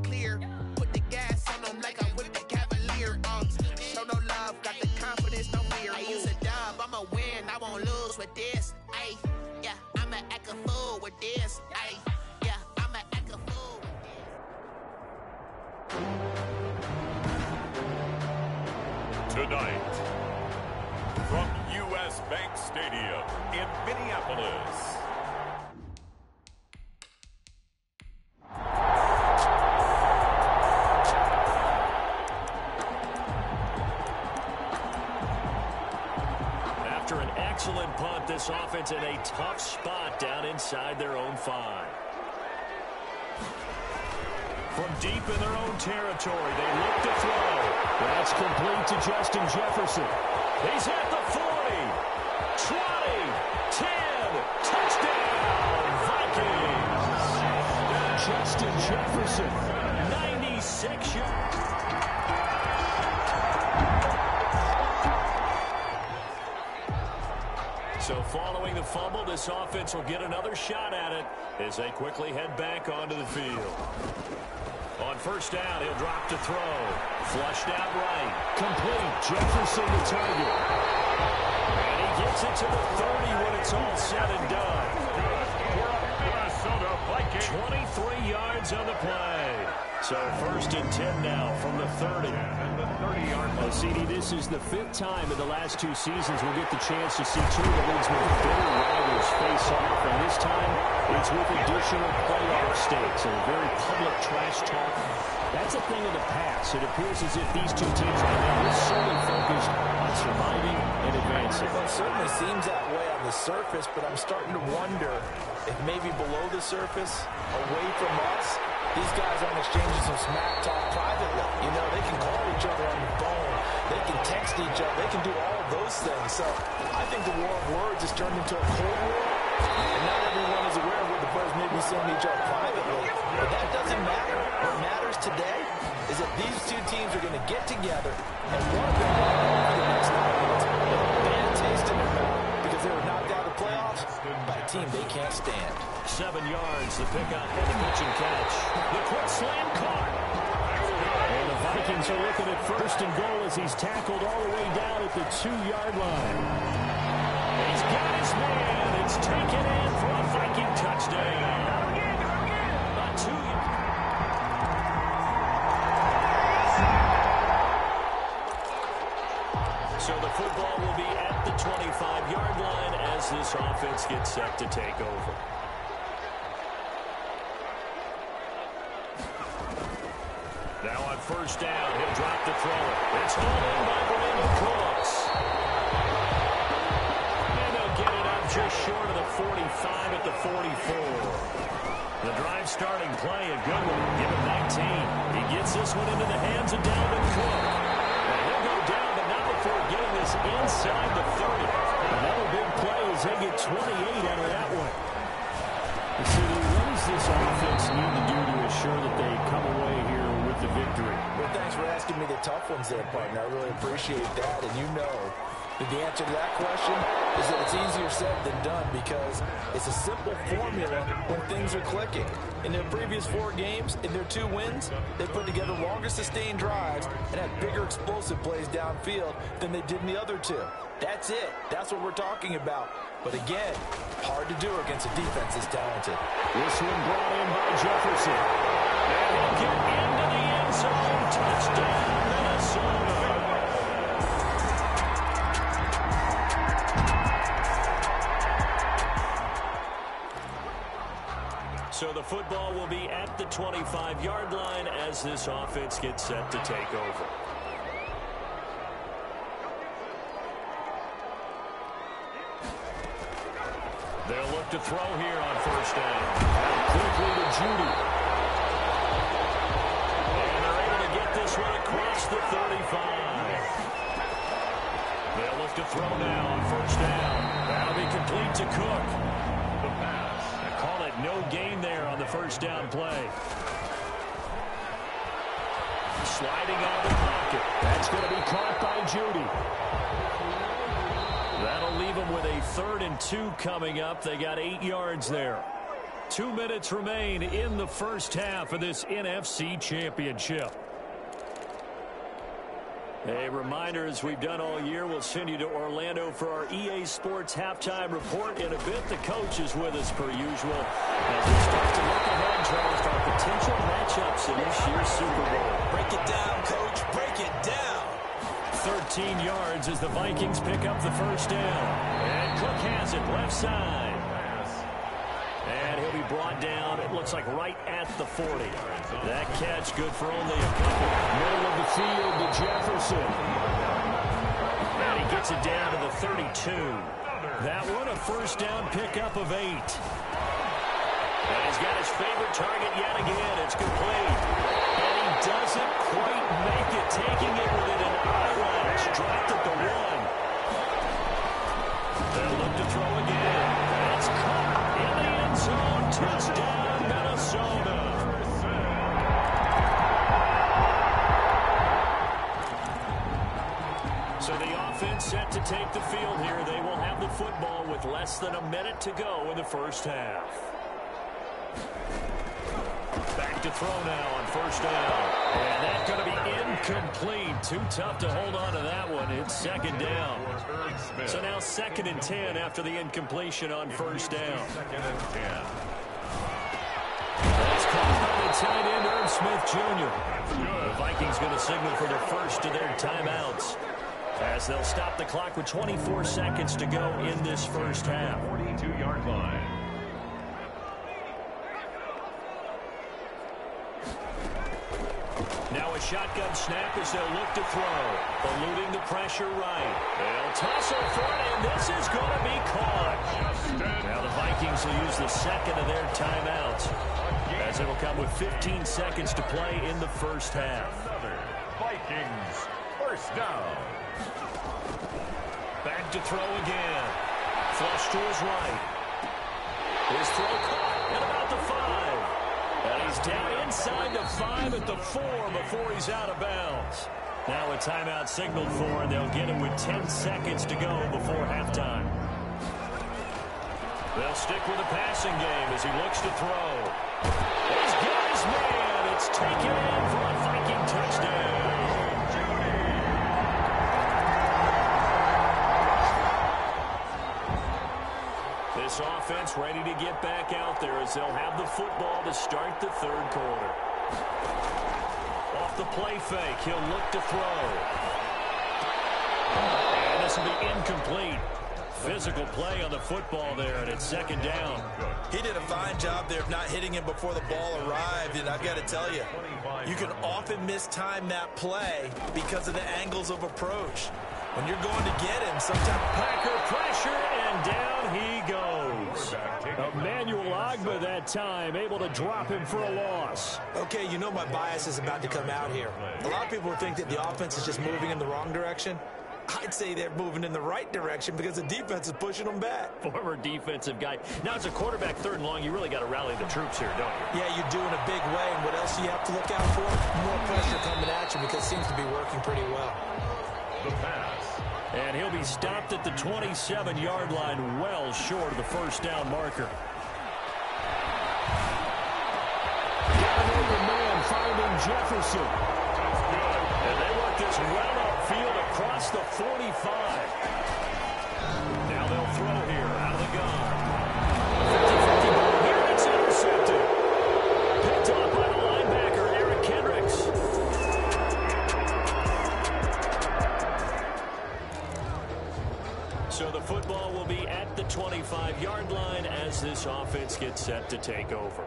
After an excellent punt, this offense in a tough spot down inside their own five. From deep in their own territory, they look to throw. That's complete to Justin Jefferson. He's at the 40, 20, Justin Jefferson, 96 yards. So following the fumble, this offense will get another shot at it as they quickly head back onto the field. On first down, he'll drop to throw. Flushed out right. Complete. Jefferson the target. And he gets it to the 30 when it's all said and done. 23 yards on the play. So first and 10 now from the 30. And the 30-yard Uh, CD, this is the fifth time in the last two seasons we'll get the chance to see two of the league's most bitter rivals face off. And this time, it's with additional playoff stakes and a very public trash talk. That's a thing of the past. It appears as if these two teams right now are solely focused on surviving and advancing. Well, it certainly seems that way on the surface, but I'm starting to wonder if maybe below the surface, away from us, these guys aren't exchanging some smack talk privately. You know, they can call each other on the phone. They can text each other. They can do all of those things. So I think the war of words has turned into a cold war. And not everyone is aware of what the players may be saying to each other privately. But that doesn't matter. What matters today is that these two teams are going to get together and one of them will the next a bad taste in their mouth team they can't stand. Seven yards, the pickup and the pitch and catch. The quick slam caught. And the Vikings are looking at first and goal as he's tackled all the way down at the two-yard line. He's got his man. It's taken in for a Viking touchdown. A two So the football will be as this offense gets set to take over. Now on first down, he'll drop the throw. It's in by Brandin Cooks. And they'll get it up just short of the 45 at the 44. The drive starting play, a good one. Give him 19. He gets this one into the hands of Dalvin Cook. And he'll go down, but not before getting this inside the 30. They get 28 out of that one. City, what does this offense need to do to assure that they come away here with the victory? Well, thanks for asking me the tough ones there, partner. I really appreciate that. And you know that the answer to that question is that it's easier said than done because it's a simple formula when things are clicking. In their previous four games, in their two wins, they put together longer sustained drives and had bigger explosive plays downfield than they did in the other two. That's it. That's what we're talking about. But again, hard to do against a defense this talented. This one brought in by Jefferson. And he'll get into the end zone. Touchdown, football will be at the 25-yard line as this offense gets set to take over. They'll look to throw here on first down. Quickly to Jeudy. And they're able to get this one across the 35. They'll look to throw now on first down. That'll be complete to Cook. No gain there on the first down play. Sliding out of the pocket. That's going to be caught by Jeudy. That'll leave them with a third and two coming up. They got eight yards there. Two minutes remain in the first half of this NFC Championship. A reminder, as we've done all year, we'll send you to Orlando for our EA Sports halftime report. In a bit, the coach is with us per usual. As we start to look ahead, Charles, to our potential matchups in this year's Super Bowl. Break it down, coach. Break it down. 13 yards as the Vikings pick up the first down. And Cook has it left side. And he'll be brought down, it looks like right at the 40. That catch good for only a couple. Middle of the field to Jefferson. And he gets gets it down to the 32. That one a first down pickup of eight. And he's got his favorite target yet again. It's complete. And he doesn't quite make it, taking it within an eyelash. Dropped at the one. They'll look to throw again. Touchdown, Minnesota. So the offense set to take the field here. They will have the football with less than a minute to go in the first half. Back to throw now on first down. And that's going to be incomplete. Too tough to hold on to that one. It's second down. So now second and ten after the incompletion on first down. Tight end, Irv Smith Jr. The Vikings going to signal for the first of their timeouts as they'll stop the clock with 24 seconds to go in this first half. 42-yard line. Now a shotgun snap as they'll look to throw. Eluding the pressure right. They'll tussle for it, and this is going to be caught. Now the Vikings will use the second of their timeouts as it will come with 15 seconds to play in the first half. Another Vikings first down. Back to throw again. Flush to his right. His throw caught at about the five. And he's down inside the five at the four before he's out of bounds. Now a timeout signaled for, and they'll get him with 10 seconds to go before halftime. They'll stick with the passing game as he looks to throw. Taken in for a Viking touchdown. This offense ready to get back out there as they'll have the football to start the third quarter. Off the play fake, he'll look to throw. And this will be incomplete. Physical play on the football there, and it's second down. He did a fine job there of not hitting him before the ball arrived, and I've got to tell you, you can often mistime that play because of the angles of approach. When you're going to get him, sometimes... Packer pressure, and down he goes. Emmanuel Ogbah that time, able to drop him for a loss. Okay, you know my bias is about to come out here. A lot of people think that the offense is just moving in the wrong direction. I'd say they're moving in the right direction because the defense is pushing them back. Former defensive guy. Now, it's a quarterback third and long, you really got to rally the troops here, don't you? Yeah, you do in a big way. And what else do you have to look out for? More pressure coming at you because it seems to be working pretty well. The pass. And he'll be stopped at the 27-yard line, well short of the first down marker. Got an open man finding Jefferson. And they work this well upfield across the 45. Now they'll throw here out of the gun. 50-50 ball here, it's intercepted. Picked off by the linebacker, Eric Kendricks. So the football will be at the 25-yard line as this offense gets set to take over.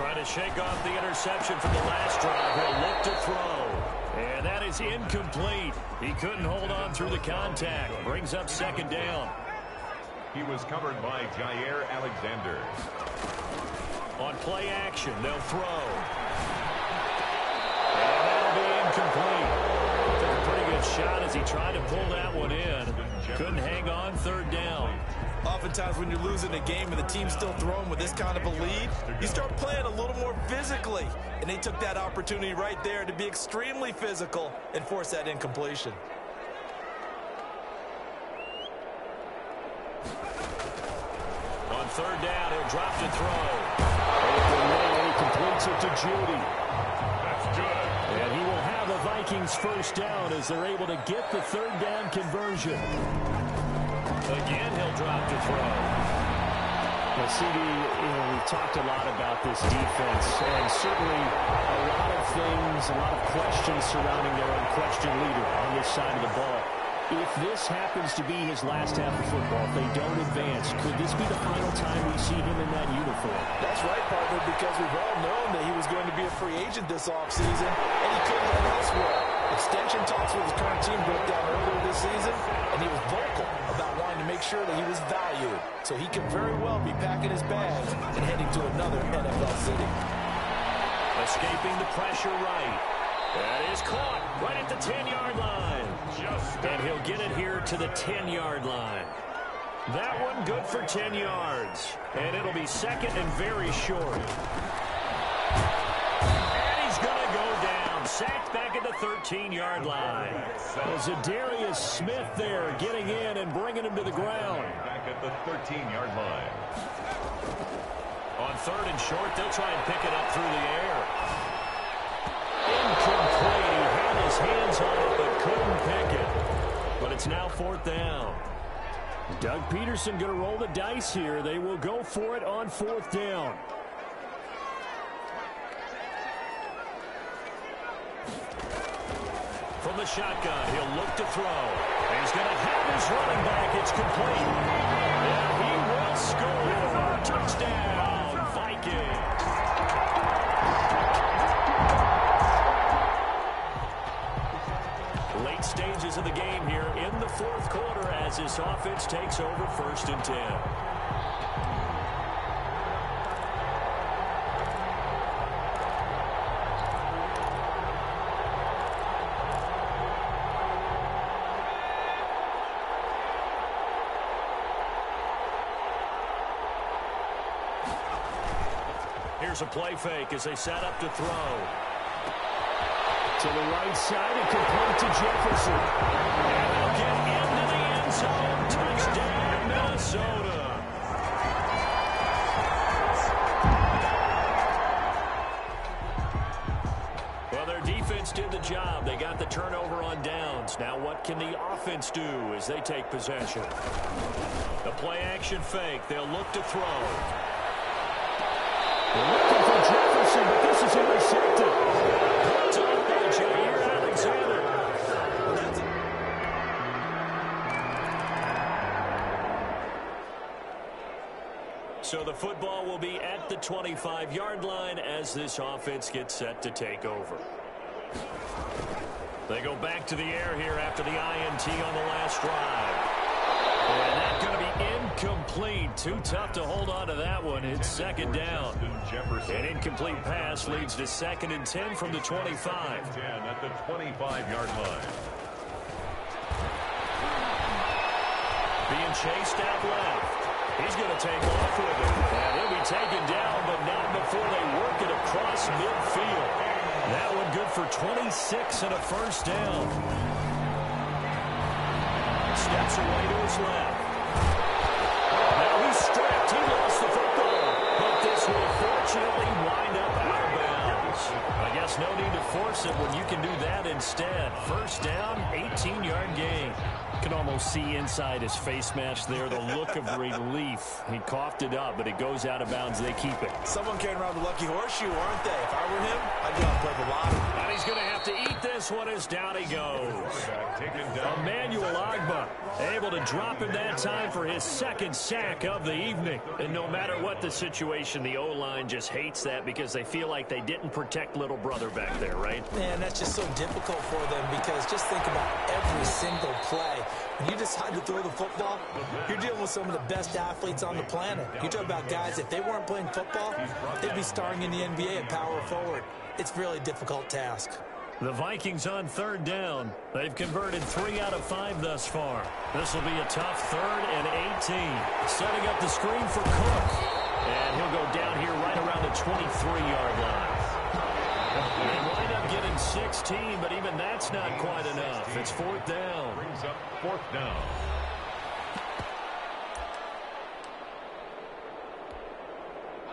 Trying to shake off the interception from the last drive. He'll look to throw. And that is incomplete. He couldn't hold on through the contact. Brings up second down. He was covered by Jaire Alexander. On play action, they'll throw. And that'll be incomplete. Shot as he tried to pull that one in. Couldn't hang on third down. Oftentimes when you're losing a game and the team's still throwing with this kind of a lead, you start playing a little more physically. And they took that opportunity right there to be extremely physical and force that incompletion. On third down, he'll drop to throw. Open lane, he completes it to Jeudy. Vikings first down as they're able to get the third down conversion. Again, he'll drop to throw. Well, CD, you know, we've talked a lot about this defense, and certainly a lot of things, a lot of questions surrounding their unquestioned leader on this side of the ball. If this happens to be his last half of football, if they don't advance, could this be the final time we see him in that uniform? That's right, partner, because we've all known that he was going to be a free agent this offseason, and he couldn't head elsewhere. Extension talks with his current team broke down earlier this season, and he was vocal about wanting to make sure that he was valued. So he could very well be packing his bags and heading to another NFL city. Escaping the pressure right. That is caught right at the 10-yard line. And he'll get it here to the 10-yard line. That one good for 10 yards. And it'll be second and very short. And he's going to go down. Sacked back at the 13-yard line. Za'Darius Smith there getting in and bringing him to the ground. Back at the 13-yard line. On third and short, they'll try and pick it up through the air. Incomplete. He had his hands on it, it's now fourth down. Doug Pederson going to roll the dice here. They will go for it on fourth down. From the shotgun, he'll look to throw. He's going to have his running back. It's complete. And he will score. A touchdown, Vikings. Late stages of the game here fourth quarter as this offense takes over first and 10. Here's a play fake as they set up to throw. To the right side and complete to Jefferson. Now what can the offense do as they take possession? The play action fake. They'll look to throw. They're looking for Jefferson, but this is intercepted. Off by Jaire Alexander. So the football will be at the 25-yard line as this offense gets set to take over. They go back to the air here after the INT on the last drive. And that's going to be incomplete. Too tough to hold on to that one. It's second down. An incomplete pass leads to second and 10 from the 25. at the 25-yard line. Being chased out left. He's going to take off with it. And he'll be taken down, but not before they work it across midfield. That one good for 26 and a first down. Steps away to his left. Force it when you can do that instead. First down, 18-yard gain. can almost see inside his face mask there the look of relief. He coughed it up, but it goes out of bounds. They keep it. Someone carrying around the lucky horseshoe, aren't they? If I were him, I'd out and play the lottery. And he's going to have to eat this one as down he goes. Down. Emmanuel Ogbah able to drop him that time for his second sack of the evening. And no matter what the situation, the O-line just hates that because they feel like they didn't protect little brother back there, right? Man, that's just so difficult for them because just think about every single play. You decide to throw the football, you're dealing with some of the best athletes on the planet. You talk about guys, if they weren't playing football, they'd be starring in the NBA at power forward. It's really a difficult task. The Vikings on third down. They've converted three out of five thus far. This will be a tough third and 18. Setting up the screen for Cook. And he'll go down here right around the 23-yard line. They wind up getting 16, but even that's not quite enough. It's fourth down. Brings up fourth down.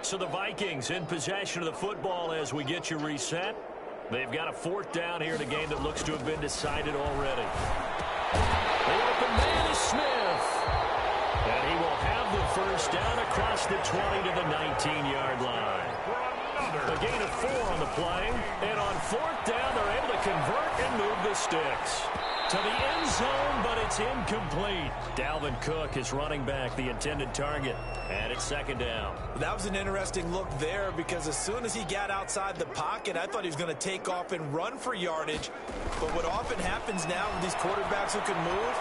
So the Vikings in possession of the football as we get you reset. They've got a fourth down here in a game that looks to have been decided already. The open man is Smith. And he will have the first down across the 20 to the 19-yard line. A gain of four on the play. And on fourth down, they're able to convert and move the sticks. To the end zone, but it's incomplete. Dalvin Cook is running back the intended target, and it's second down. That was an interesting look there because as soon as he got outside the pocket, I thought he was going to take off and run for yardage. But what often happens now with these quarterbacks who can move,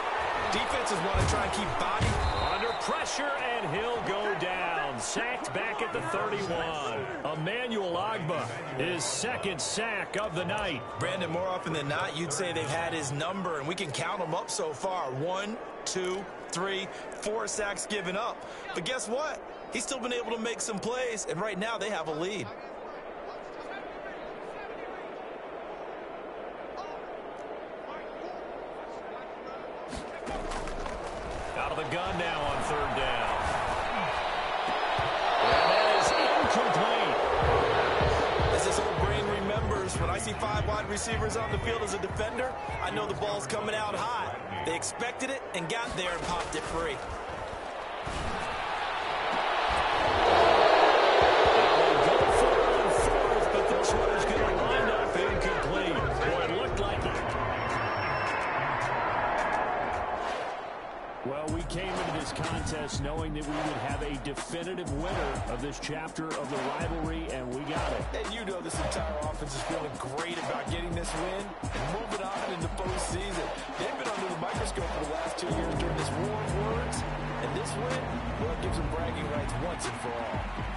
defenses want to try and keep body. Under pressure, and he'll go down. Sacked back at the 31. Emmanuel Ogbah, his second sack of the night. Brandon, more often than not, you'd say they've had his number, and we can count them up so far. One, two, three, four sacks given up. But guess what? He's still been able to make some plays, and right now they have a lead. Out of the gun now wide receivers on the field as a defender, I know the ball's coming out high. They expected it and got there and popped it free. Knowing that we would have a definitive winner of this chapter of the rivalry, and we got it. And you know this entire offense is feeling great about getting this win and moving on into postseason. They've been under the microscope for the last two years during this war of words. And this win, well, gives them bragging rights once and for all.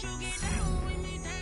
You get that with me,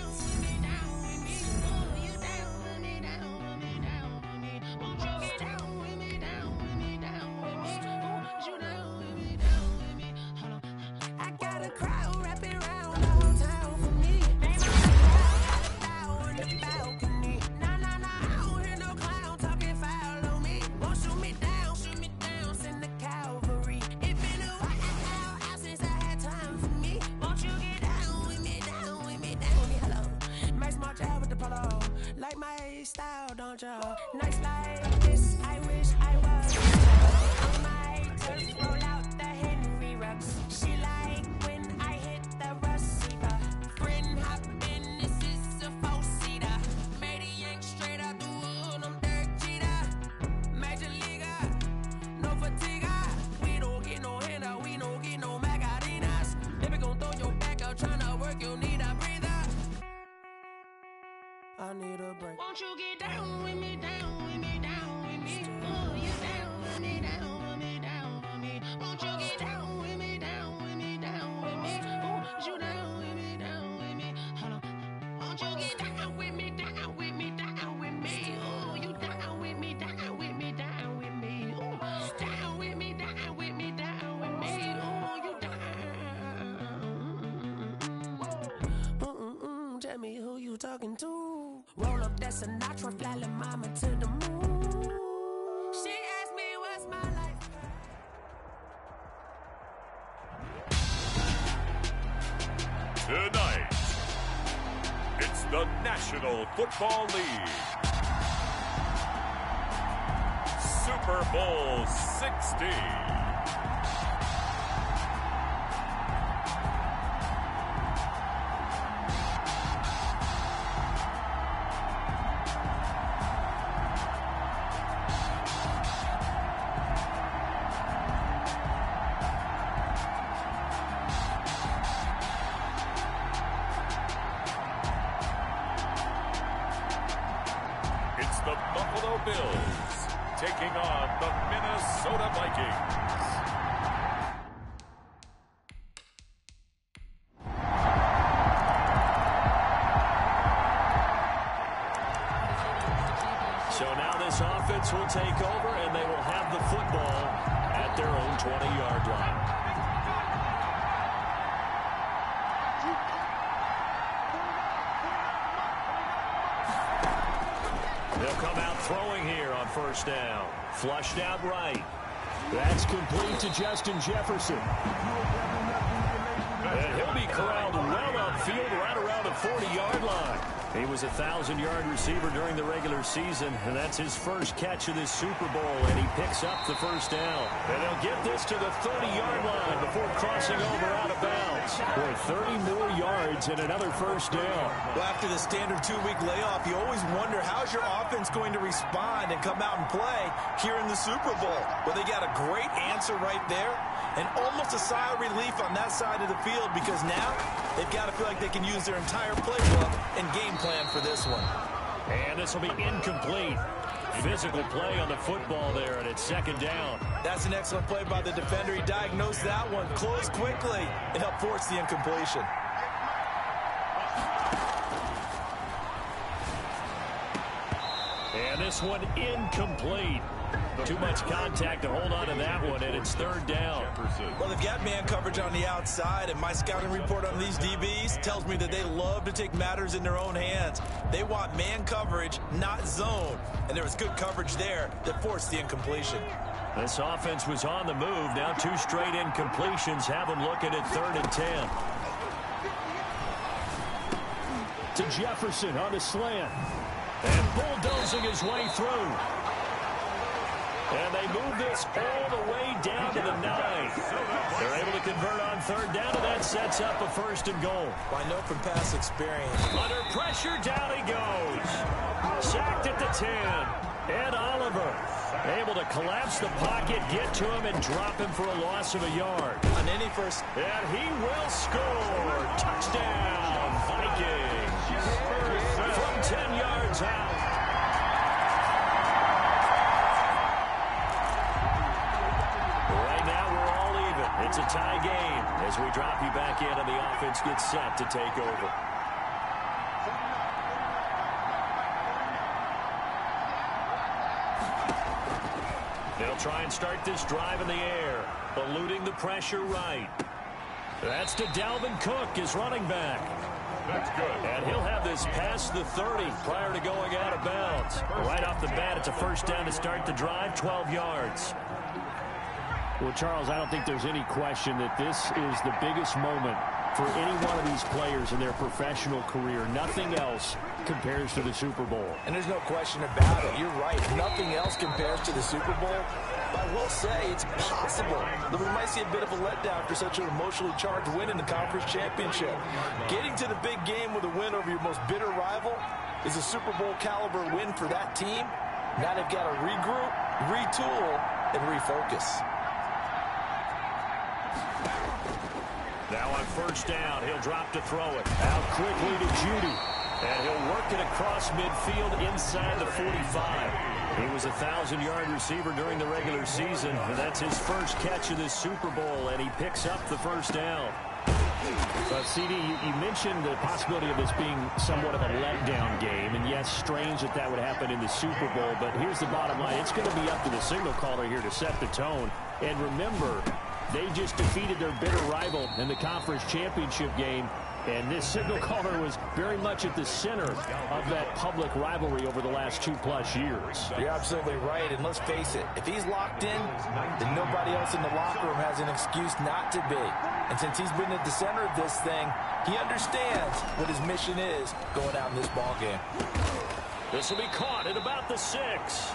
Won't you get down with me, down with me, down with me? Oh, you down with me, down with me, down with me. Won't you get down with me, down with me, down with me? Oh, you down with me, down with me? Hold on. Won't you get down with me, down with me, down with me? Oh, you down with me, down with me, down with me? Oh, down with me, down with me, down with me? Oh, you down? talking to. That Sinatra, fly mama to the moon. She asked me what's my life. Tonight, it's the National Football League. Super Bowl 60. Justin Jefferson. And he'll be corralled well upfield right around the 40-yard line. He was a 1,000-yard receiver during the regular season, and that's his first catch of this Super Bowl, and he picks up the first down. And they'll get this to the 30-yard line before crossing over out of bounds. Boy, 30 more yards and another first down. Well, after the standard two-week layoff, you always wonder how's your offense going to respond and come out and play here in the Super Bowl. Well, they got a great answer right there and almost a sigh of relief on that side of the field because now they've got to feel like they can use their entire playbook and game plan for this one. And this will be incomplete. Physical play on the football there, and it's second down. That's an excellent play by the defender. He diagnosed that one, closed quickly, and helped force the incompletion. And this one incomplete. Too much contact to hold on to that one, and it's third down. Well, they've got man coverage on the outside, and my scouting report on these DBs tells me that they love to take matters in their own hands. They want man coverage, not zone. And there was good coverage there that forced the incompletion. This offense was on the move. Now two straight incompletions have them looking at third and ten. To Jefferson on the slant. And bulldozing his way through. And they move this all the way down to the nine. They're able to convert on third down, and that sets up a first and goal. I know from past experience. Under pressure, down he goes. Sacked at the 10. Ed Oliver able to collapse the pocket, get to him, and drop him for a loss of a yard. On any first. And he will score. Touchdown, Vikings. From 10 yards out. Right now, we're all even. It's a tie game as we drop you back in and the offense gets set to take over. They'll try and start this drive in the air, eluding the pressure right. That's to Dalvin Cook, his running back. That's good. And he'll have this past the 30 prior to going out of bounds. Right off the bat, it's a first down to start the drive, 12 yards. Well, Charles, I don't think there's any question that this is the biggest moment for any one of these players in their professional career. Nothing else compares to the Super Bowl. And there's no question about it. You're right. Nothing else compares to the Super Bowl. But I will say it's possible that we might see a bit of a letdown after such an emotionally charged win in the conference championship. Getting to the big game with a win over your most bitter rival is a Super Bowl caliber win for that team. Now they've got to regroup, retool, and refocus. First down, he'll drop to throw it. Out quickly to Jeudy. And he'll work it across midfield inside the 45. He was a 1,000-yard receiver during the regular season, and that's his first catch of this Super Bowl, and he picks up the first down. But, CD, you, mentioned the possibility of this being somewhat of a letdown game, and yes, strange that that would happen in the Super Bowl, but here's the bottom line. It's going to be up to the signal caller here to set the tone. And remember, they just defeated their bitter rival in the conference championship game. And this signal caller was very much at the center of that public rivalry over the last two-plus years. You're absolutely right, and let's face it, if he's locked in, then nobody else in the locker room has an excuse not to be. And since he's been at the center of this thing, he understands what his mission is going out in this ball game. This will be caught at about the six.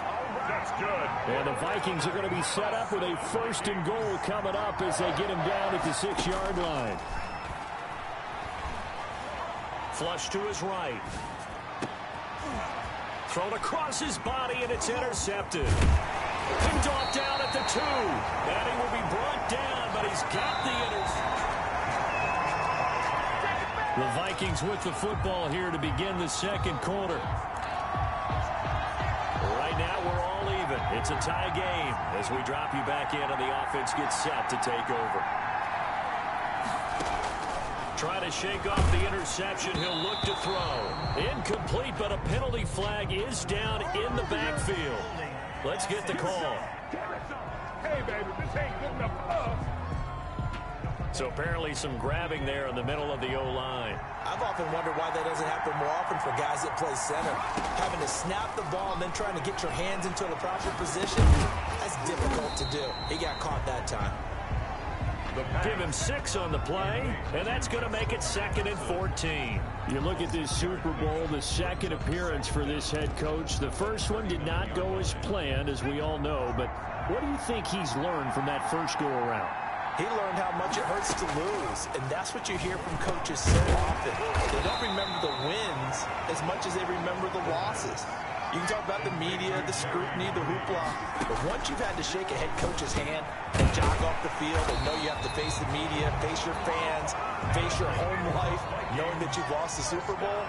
That's good. And the Vikings are going to be set up with a first and goal coming up as they get him down at the six-yard line. Flush to his right. Thrown across his body, and it's intercepted. Picked off down at the two. And he will be brought down, but he's got the interception. The Vikings with the football here to begin the second quarter. It's a tie game as we drop you back in and the offense gets set to take over. Trying to shake off the interception. He'll look to throw. Incomplete, but a penalty flag is down in the backfield. Let's get the call. Hey, baby, this ain't good enough for us. So apparently some grabbing there in the middle of the O-line. I've often wondered why that doesn't happen more often for guys that play center. Having to snap the ball and then trying to get your hands into the proper position, that's difficult to do. He got caught that time. Give him six on the play, and that's going to make it second and 14. You look at this Super Bowl, the second appearance for this head coach. The first one did not go as planned, as we all know, but what do you think he's learned from that first go-around? He learned how much it hurts to lose, and that's what you hear from coaches so often. They don't remember the wins as much as they remember the losses. You can talk about the media, the scrutiny, the hoopla, but once you've had to shake a head coach's hand and jog off the field and know you have to face the media, face your fans, face your home life, knowing that you've lost the Super Bowl,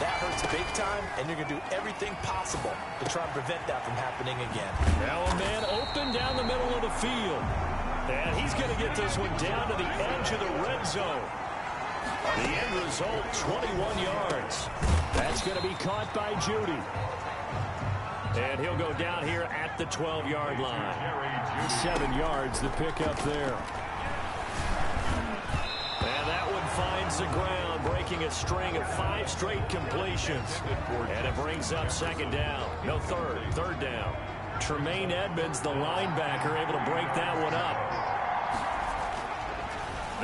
that hurts big time, and you're going to do everything possible to try and prevent that from happening again. Now a man open down the middle of the field. And he's going to get this one down to the edge of the red zone. The end result, 21 yards. That's going to be caught by Jeudy. And he'll go down here at the 12-yard line. Seven yards, the pickup there. And that one finds the ground, breaking a string of five straight completions. And it brings up second down. No, third. Third down. Tremaine Edmunds, the linebacker, able to break that one up.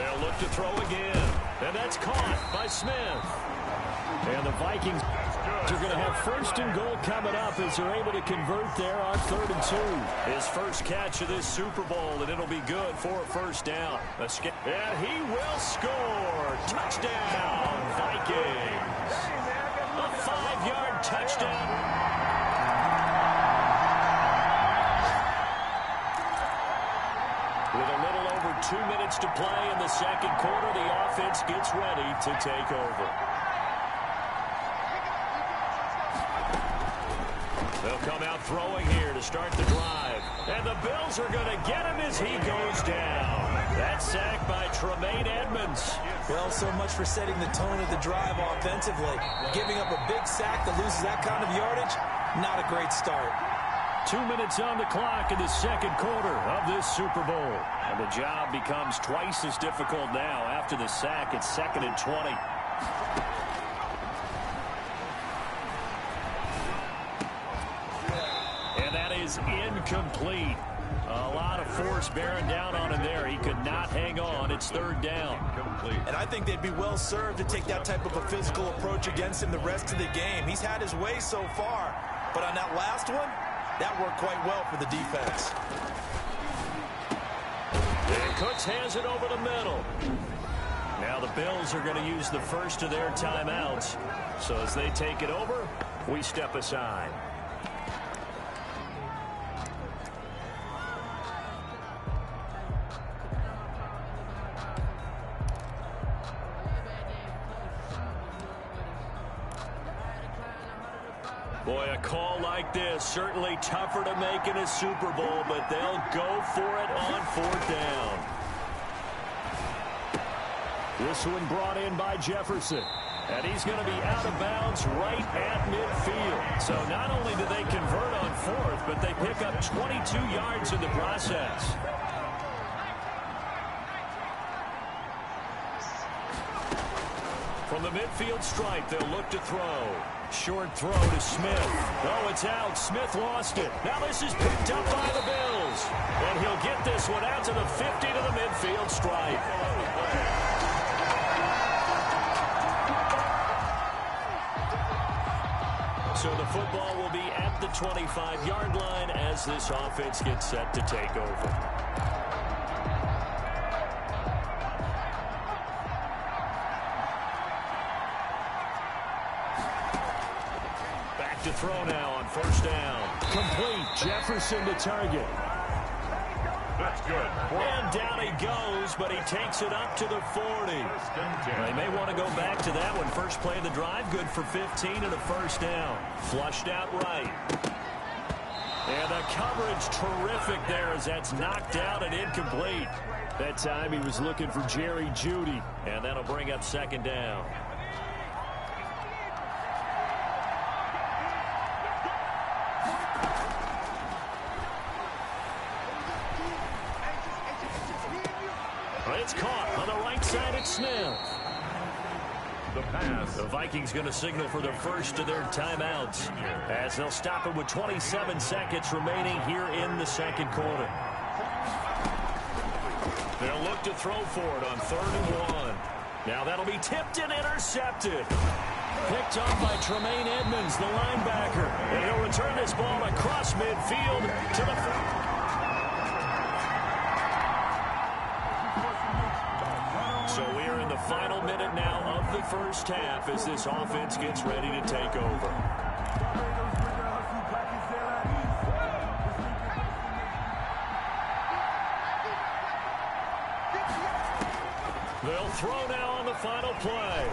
They'll look to throw again. And that's caught by Smith. And the Vikings are going to have first and goal coming up as they're able to convert there on third and two. His first catch of this Super Bowl, and it'll be good for a first down. And he will score. Touchdown, Vikings. A five-yard touchdown. Two minutes to play in the second quarter, the offense gets ready to take over. They'll come out throwing here to start the drive. And the Bills are going to get him as he goes down. That sack by Tremaine Edmunds. Well, so much for setting the tone of the drive offensively. Giving up a big sack that loses that kind of yardage, not a great start. Two minutes on the clock in the second quarter of this Super Bowl. And the job becomes twice as difficult now after the sack. It's second and 20. And that is incomplete. A lot of force bearing down on him there. He could not hang on. It's third down. And I think they'd be well served to take that type of a physical approach against him the rest of the game. He's had his way so far. But on that last one, that worked quite well for the defense. And Cooks has it over the middle. Now the Bills are going to use the first of their timeouts. So as they take it over, we step aside. Boy, a call like this, certainly tougher to make in a Super Bowl, but they'll go for it on fourth down. This one brought in by Jefferson. And he's going to be out of bounds right at midfield. So not only do they convert on fourth, but they pick up 22 yards in the process. From the midfield stripe, they'll look to throw. Short throw to Smith. Oh, it's out. Smith lost it. Now this is picked up by the Bills. And he'll get this one out to the 50 to the midfield stripe. So the football will be at the 25-yard line as this offense gets set to take over. Jefferson to target. That's good. And down he goes, but he takes it up to the 40. They may want to go back to that one. First play of the drive, good for 15 and a first down. Flushed out right. And the coverage terrific there as that's knocked out and incomplete. That time he was looking for Jerry Jeudy. And that'll bring up second down. Going to signal for the first of their timeouts as they'll stop it with 27 seconds remaining here in the second quarter. They'll look to throw for it on third and one. Now that'll be tipped and intercepted. Picked up by Tremaine Edmunds, the linebacker. And he'll return this ball across midfield to the... the first half as this offense gets ready to take over. They'll throw now on the final play.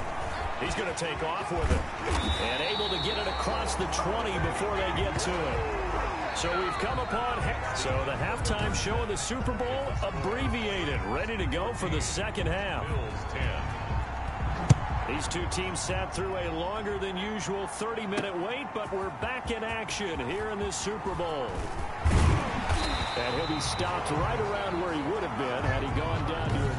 He's going to take off with it. And able to get it across the 20 before they get to it. So we've come upon... So the halftime show of the Super Bowl abbreviated. Ready to go for the second half. These two teams sat through a longer than usual 30-minute wait, but we're back in action here in this Super Bowl. And he'll be stopped right around where he would have been had he gone down to a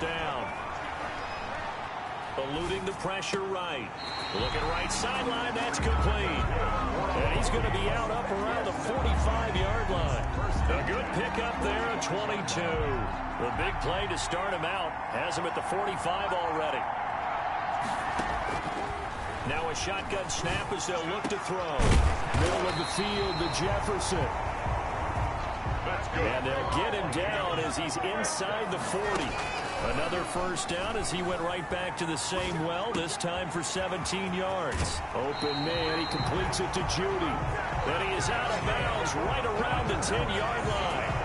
first down. Eluding the pressure right. Looking right sideline. That's complete. And he's going to be out up around the 45-yard line. A good pickup there at 22. The big play to start him out. Has him at the 45 already. Now a shotgun snap as they'll look to throw. Middle of the field to Jefferson. And they'll get him down as he's inside the 40. Another first down as he went right back to the same well, this time for 17 yards. Open man, he completes it to Jeudy. Then he is out of bounds right around the 10-yard line.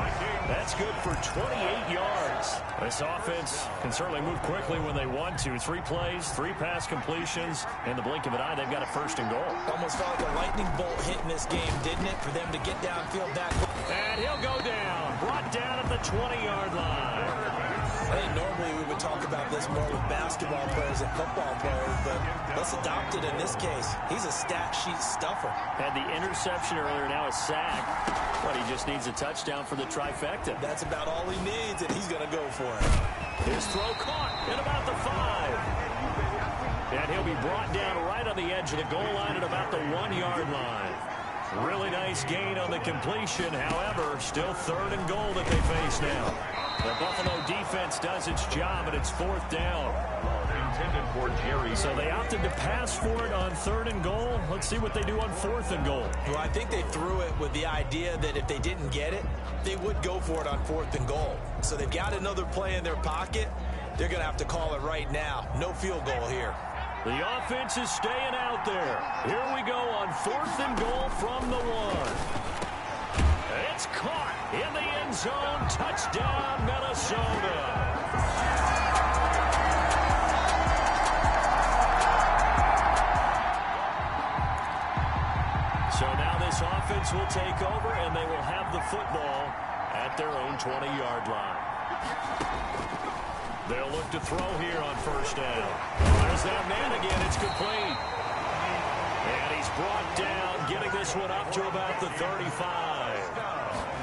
That's good for 28 yards. This offense can certainly move quickly when they want to. Three plays, three pass completions. In the blink of an eye, they've got a first and goal. Almost felt like a lightning bolt hit in this game, didn't it? For them to get downfield that And he'll go down. Brought down at the 20-yard line. I think normally we would talk about this more with basketball players and football players, but let's adopt it in this case. He's a stat sheet stuffer. Had the interception earlier, now a sack. But he just needs a touchdown for the trifecta. That's about all he needs, and he's going to go for it. His throw caught at about the five. And he'll be brought down right on the edge of the goal line at about the one-yard line. Really nice gain on the completion. However, still third and goal that they face now. The Buffalo defense does its job, and it's fourth down. Intended for Jerry. So they opted to pass for it on third and goal. Let's see what they do on fourth and goal. Well, I think they threw it with the idea that if they didn't get it, they would go for it on fourth and goal. So they've got another play in their pocket. They're going to have to call it right now. No field goal here. The offense is staying out there. Here we go on fourth and goal from the one. It's caught in the end zone. Touchdown, Minnesota. So now this offense will take over, and they will have the football at their own 20-yard line. They'll look to throw here on first down. There's that man again. It's complete. And he's brought down, getting this one up to about the 35.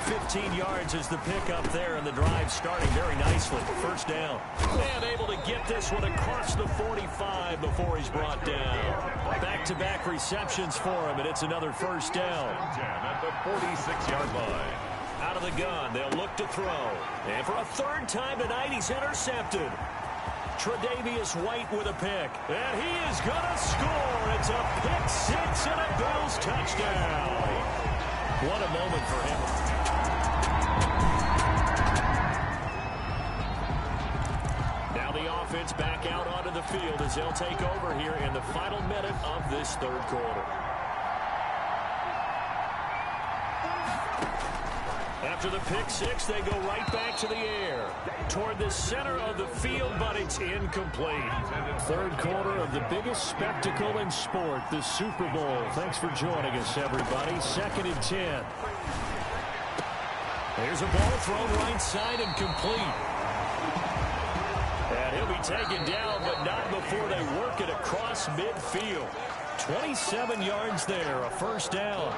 15 yards is the pickup there, and the drive starting very nicely. First down. And able to get this one across the 45 before he's brought down. Back-to-back -back receptions for him, and it's another first down. At the 46-yard line. Out of the gun, they'll look to throw. And for a third time tonight, he's intercepted. Tre'Davious White with a pick. And he is going to score. It's a pick six and a Bills touchdown. What a moment for him. Now the offense back out onto the field as they'll take over here in the final minute of this third quarter. After the pick six, they go right back to the air. Toward the center of the field, but it's incomplete. Third quarter of the biggest spectacle in sport, the Super Bowl. Thanks for joining us, everybody. Second and ten. There's a ball thrown right side and complete. And he'll be taken down, but not before they work it across midfield. 27 yards there, a first down.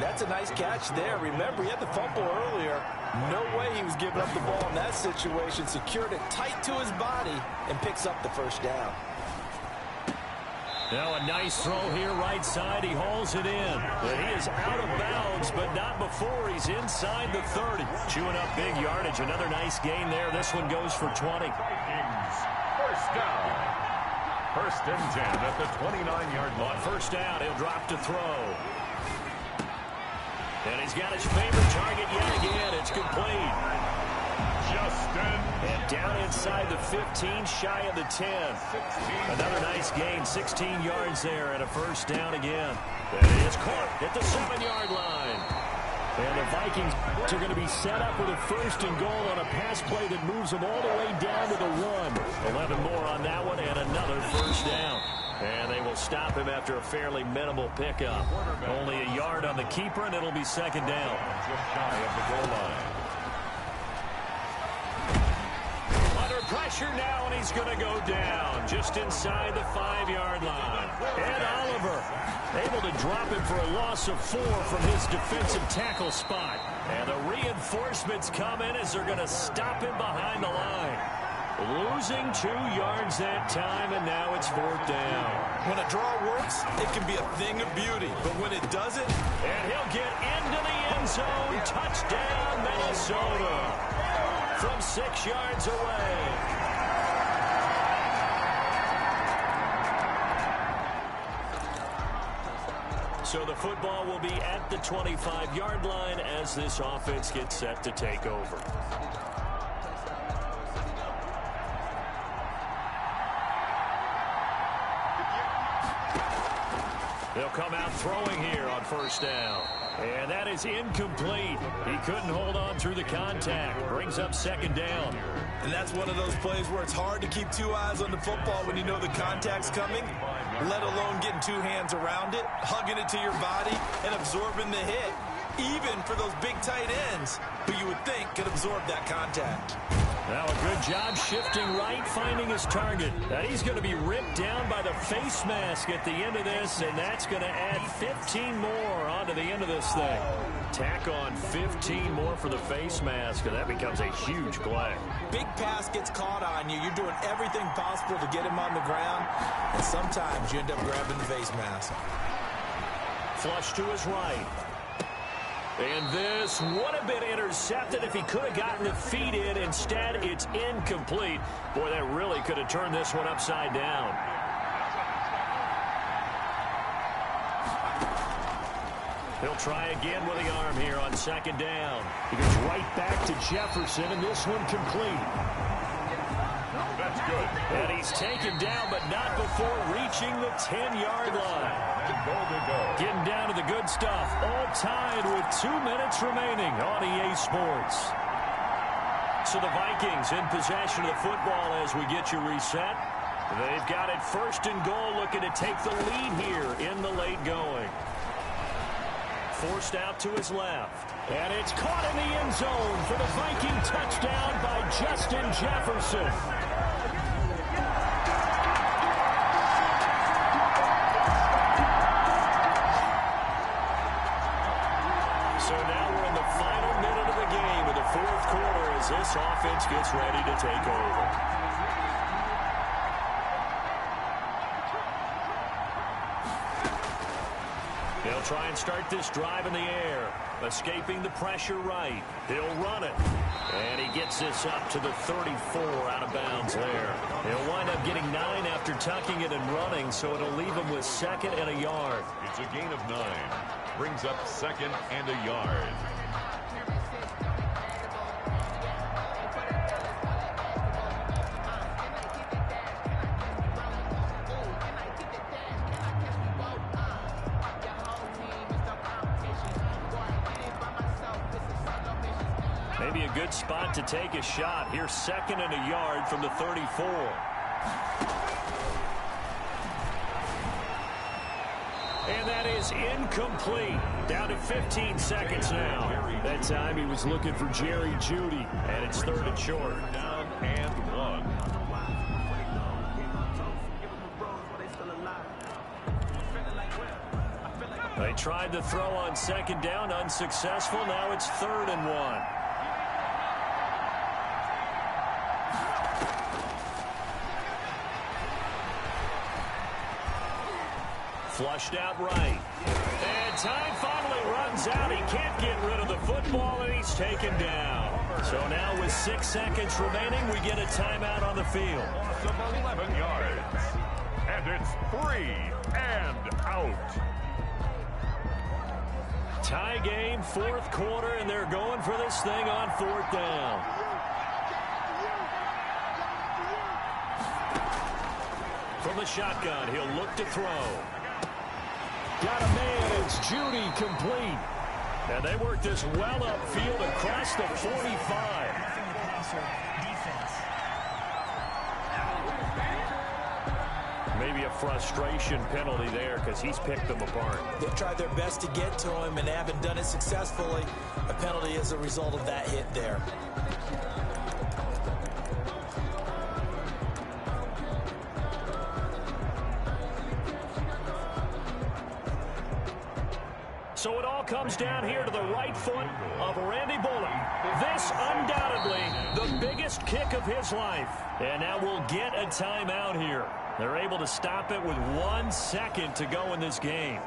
That's a nice catch there. Remember, he had the fumble earlier. No way he was giving up the ball in that situation. Secured it tight to his body and picks up the first down. Now a nice throw here right side. He hauls it in. He is out of bounds, but not before he's inside the 30. Chewing up big yardage. Another nice gain there. This one goes for 20. First. And 10 at the 29-yard line. First down, he'll drop to throw. And he's got his favorite target yet again. It's complete. Justin. And down inside the 15, shy of the 10. Another nice gain, 16 yards there, and a first down again. And it's caught at the 7-yard line. And the Vikings are going to be set up with a first and goal on a pass play that moves them all the way down to the one. 11 more on that one and another first down. And they will stop him after a fairly minimal pickup. Only a yard on the keeper, and it'll be second down. Just shy of the goal line. Under pressure now, and he's going to go down just inside the five-yard line. Ed Oliver able to drop him for a loss of four from his defensive tackle spot. And the reinforcements come in as they're going to stop him behind the line. Losing two yards that time, and now it's fourth down. When a draw works, it can be a thing of beauty. But when it doesn't... And he'll get into the end zone. Touchdown, Minnesota. From six yards away. So the football will be at the 25-yard line as this offense gets set to take over. They'll come out throwing here on first down. And that is incomplete. He couldn't hold on through the contact. Brings up second down. And that's one of those plays where it's hard to keep two eyes on the football when you know the contact's coming, let alone getting two hands around it, hugging it to your body, and absorbing the hit. Even for those big tight ends, who you would think could absorb that contact. Now a good job shifting right, finding his target. And he's going to be ripped down by the face mask at the end of this, and that's going to add 15 more onto the end of this thing. Tack on 15 more for the face mask, and that becomes a huge play. Big pass gets caught you. You're doing everything possible to get him on the ground, and sometimes you end up grabbing the face mask. Flush to his right. And this would have been intercepted if he could have gotten the feet in. Instead, it's incomplete. Boy, that really could have turned this one upside down. He'll try again with the arm here on second down. He goes right back to Jefferson, and this one complete. And he's taken down, but not before reaching the 10-yard line. Getting down to the good stuff. All tied with two minutes remaining on EA Sports. So the Vikings in possession of the football as we get you reset. They've got it first and goal, looking to take the lead here in the late going. Forced out to his left. And it's caught in the end zone for the Viking touchdown by Justin Jefferson. Try and start this drive in the air. Escaping the pressure right. He'll run it. And he gets this up to the 34 out of bounds there. He'll wind up getting nine after tucking it and running, so it'll leave him with second and a yard. It's a gain of nine. Brings up second and a yard. Take a shot. Here, second and a yard from the 34. And that is incomplete. Down to 15 seconds now. That time he was looking for Jerry Jeudy. And it's third and short. Down and one. They tried to throw on second down, unsuccessful. Now it's third and one. Flushed out right. And time finally runs out. He can't get rid of the football, and he's taken down. So now with six seconds remaining, we get a timeout on the field. Some 11 yards. And it's three and out. Tie game, fourth quarter, and they're going for this thing on fourth down. From the shotgun, he'll look to throw. Got a man, it's Jeudy complete. And they work this well upfield across the 45. Nothing the passer defense. Maybe a frustration penalty there because he's picked them apart. They've tried their best to get to him and haven't done it successfully. A penalty as a result of that hit there. Foot of Randy Bullock. This undoubtedly the biggest kick of his life. And now we'll get a timeout here. They're able to stop it with one second to go in this game.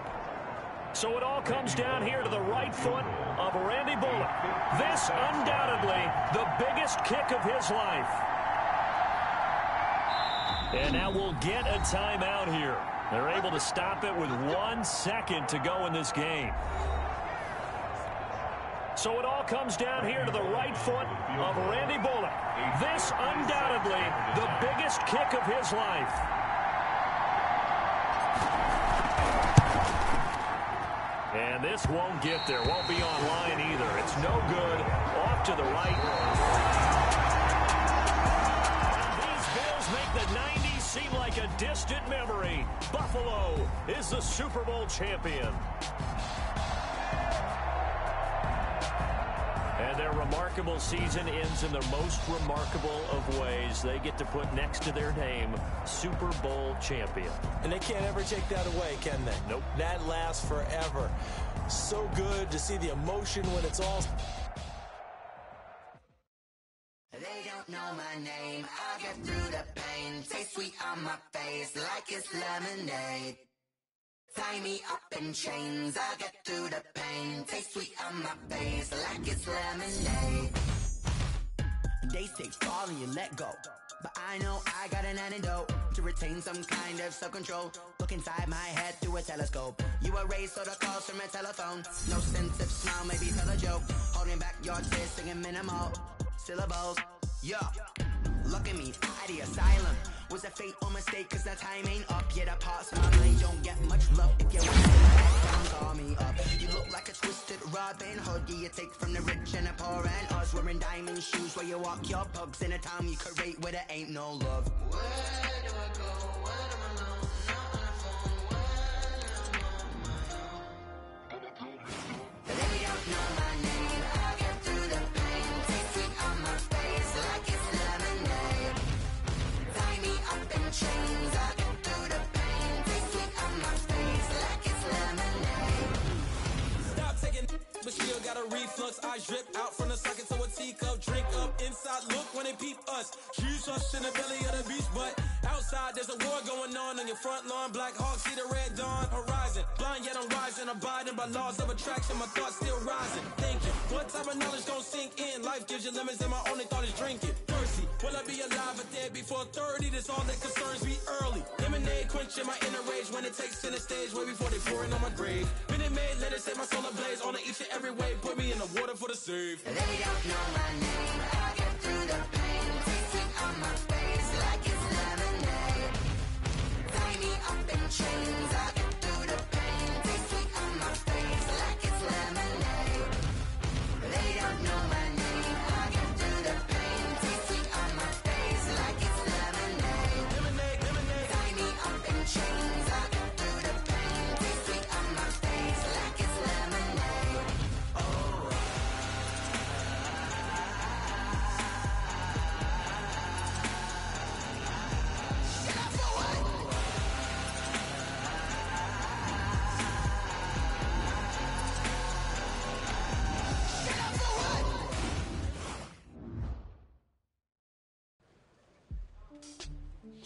So it all comes down here to the right foot of Randy Bullock. This undoubtedly the biggest kick of his life. And now we'll get a timeout here. They're able to stop it with one second to go in this game. So it all comes down here to the right foot of Randy Bullock. This undoubtedly the biggest kick of his life. And this won't get there. Won't be online either. It's no good. Off to the right. And These Bills make the 90s seem like a distant memory. Buffalo is the Super Bowl champion. Remarkable season ends in the most remarkable of ways. They get to put next to their name, Super Bowl champion. And they can't ever take that away, can they? Nope. That lasts forever. So good to see the emotion when it's all They don't know my name. I'll get through the pain. Taste sweet on my face like it's lemonade. Tie me up in chains. I'll get through the pain. Taste sweet on my face like it's lemonade. They say fall and you let go. But I know I got an antidote to retain some kind of self-control. Look inside my head through a telescope. You erase all the calls from a telephone. No sense of smile, maybe tell a joke. Holding back your tears, singing minimal syllables. Yeah. Look at me, at the asylum. Was a fate or mistake, cause the time ain't up yet. I of my mind don't get much love. If you want to call me up. You look like a twisted Robin Hood. You take from the rich and the poor and us. Wearing diamond shoes where you walk your pugs in a town you create where there ain't no love. Where do I go? When I'm on my but still got a reflux. I drip out from the socket to a teacup. Drink up inside. look when they peep us. Shoes us in the belly of the beast, but outside there's a war going on on your front lawn. Black Hawk see the red dawn horizon. Blind yet I'm rising, abiding by laws of attraction. My thoughts still rising. Thinking, what type of knowledge gon' sink in? Life gives you lemons, and my only thought is drinking. Will I be alive or dead before 30? That's all that concerns me early. Lemonade quenching my inner rage when it takes center stage, way before they pouring on my grave. Minute Maid, let it set my soul ablaze. On each and every way, put me in the water for the save. They don't know my name. I get through the pain. Tasting on my face like it's lemonade. Tie me up in chains. I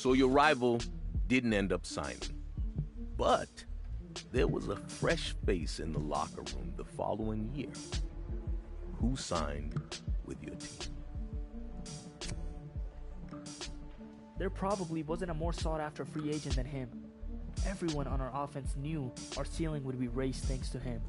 So your rival didn't end up signing. But there was a fresh face in the locker room the following year. Who signed with your team? There probably wasn't a more sought after free agent than him. Everyone on our offense knew our ceiling would be raised thanks to him.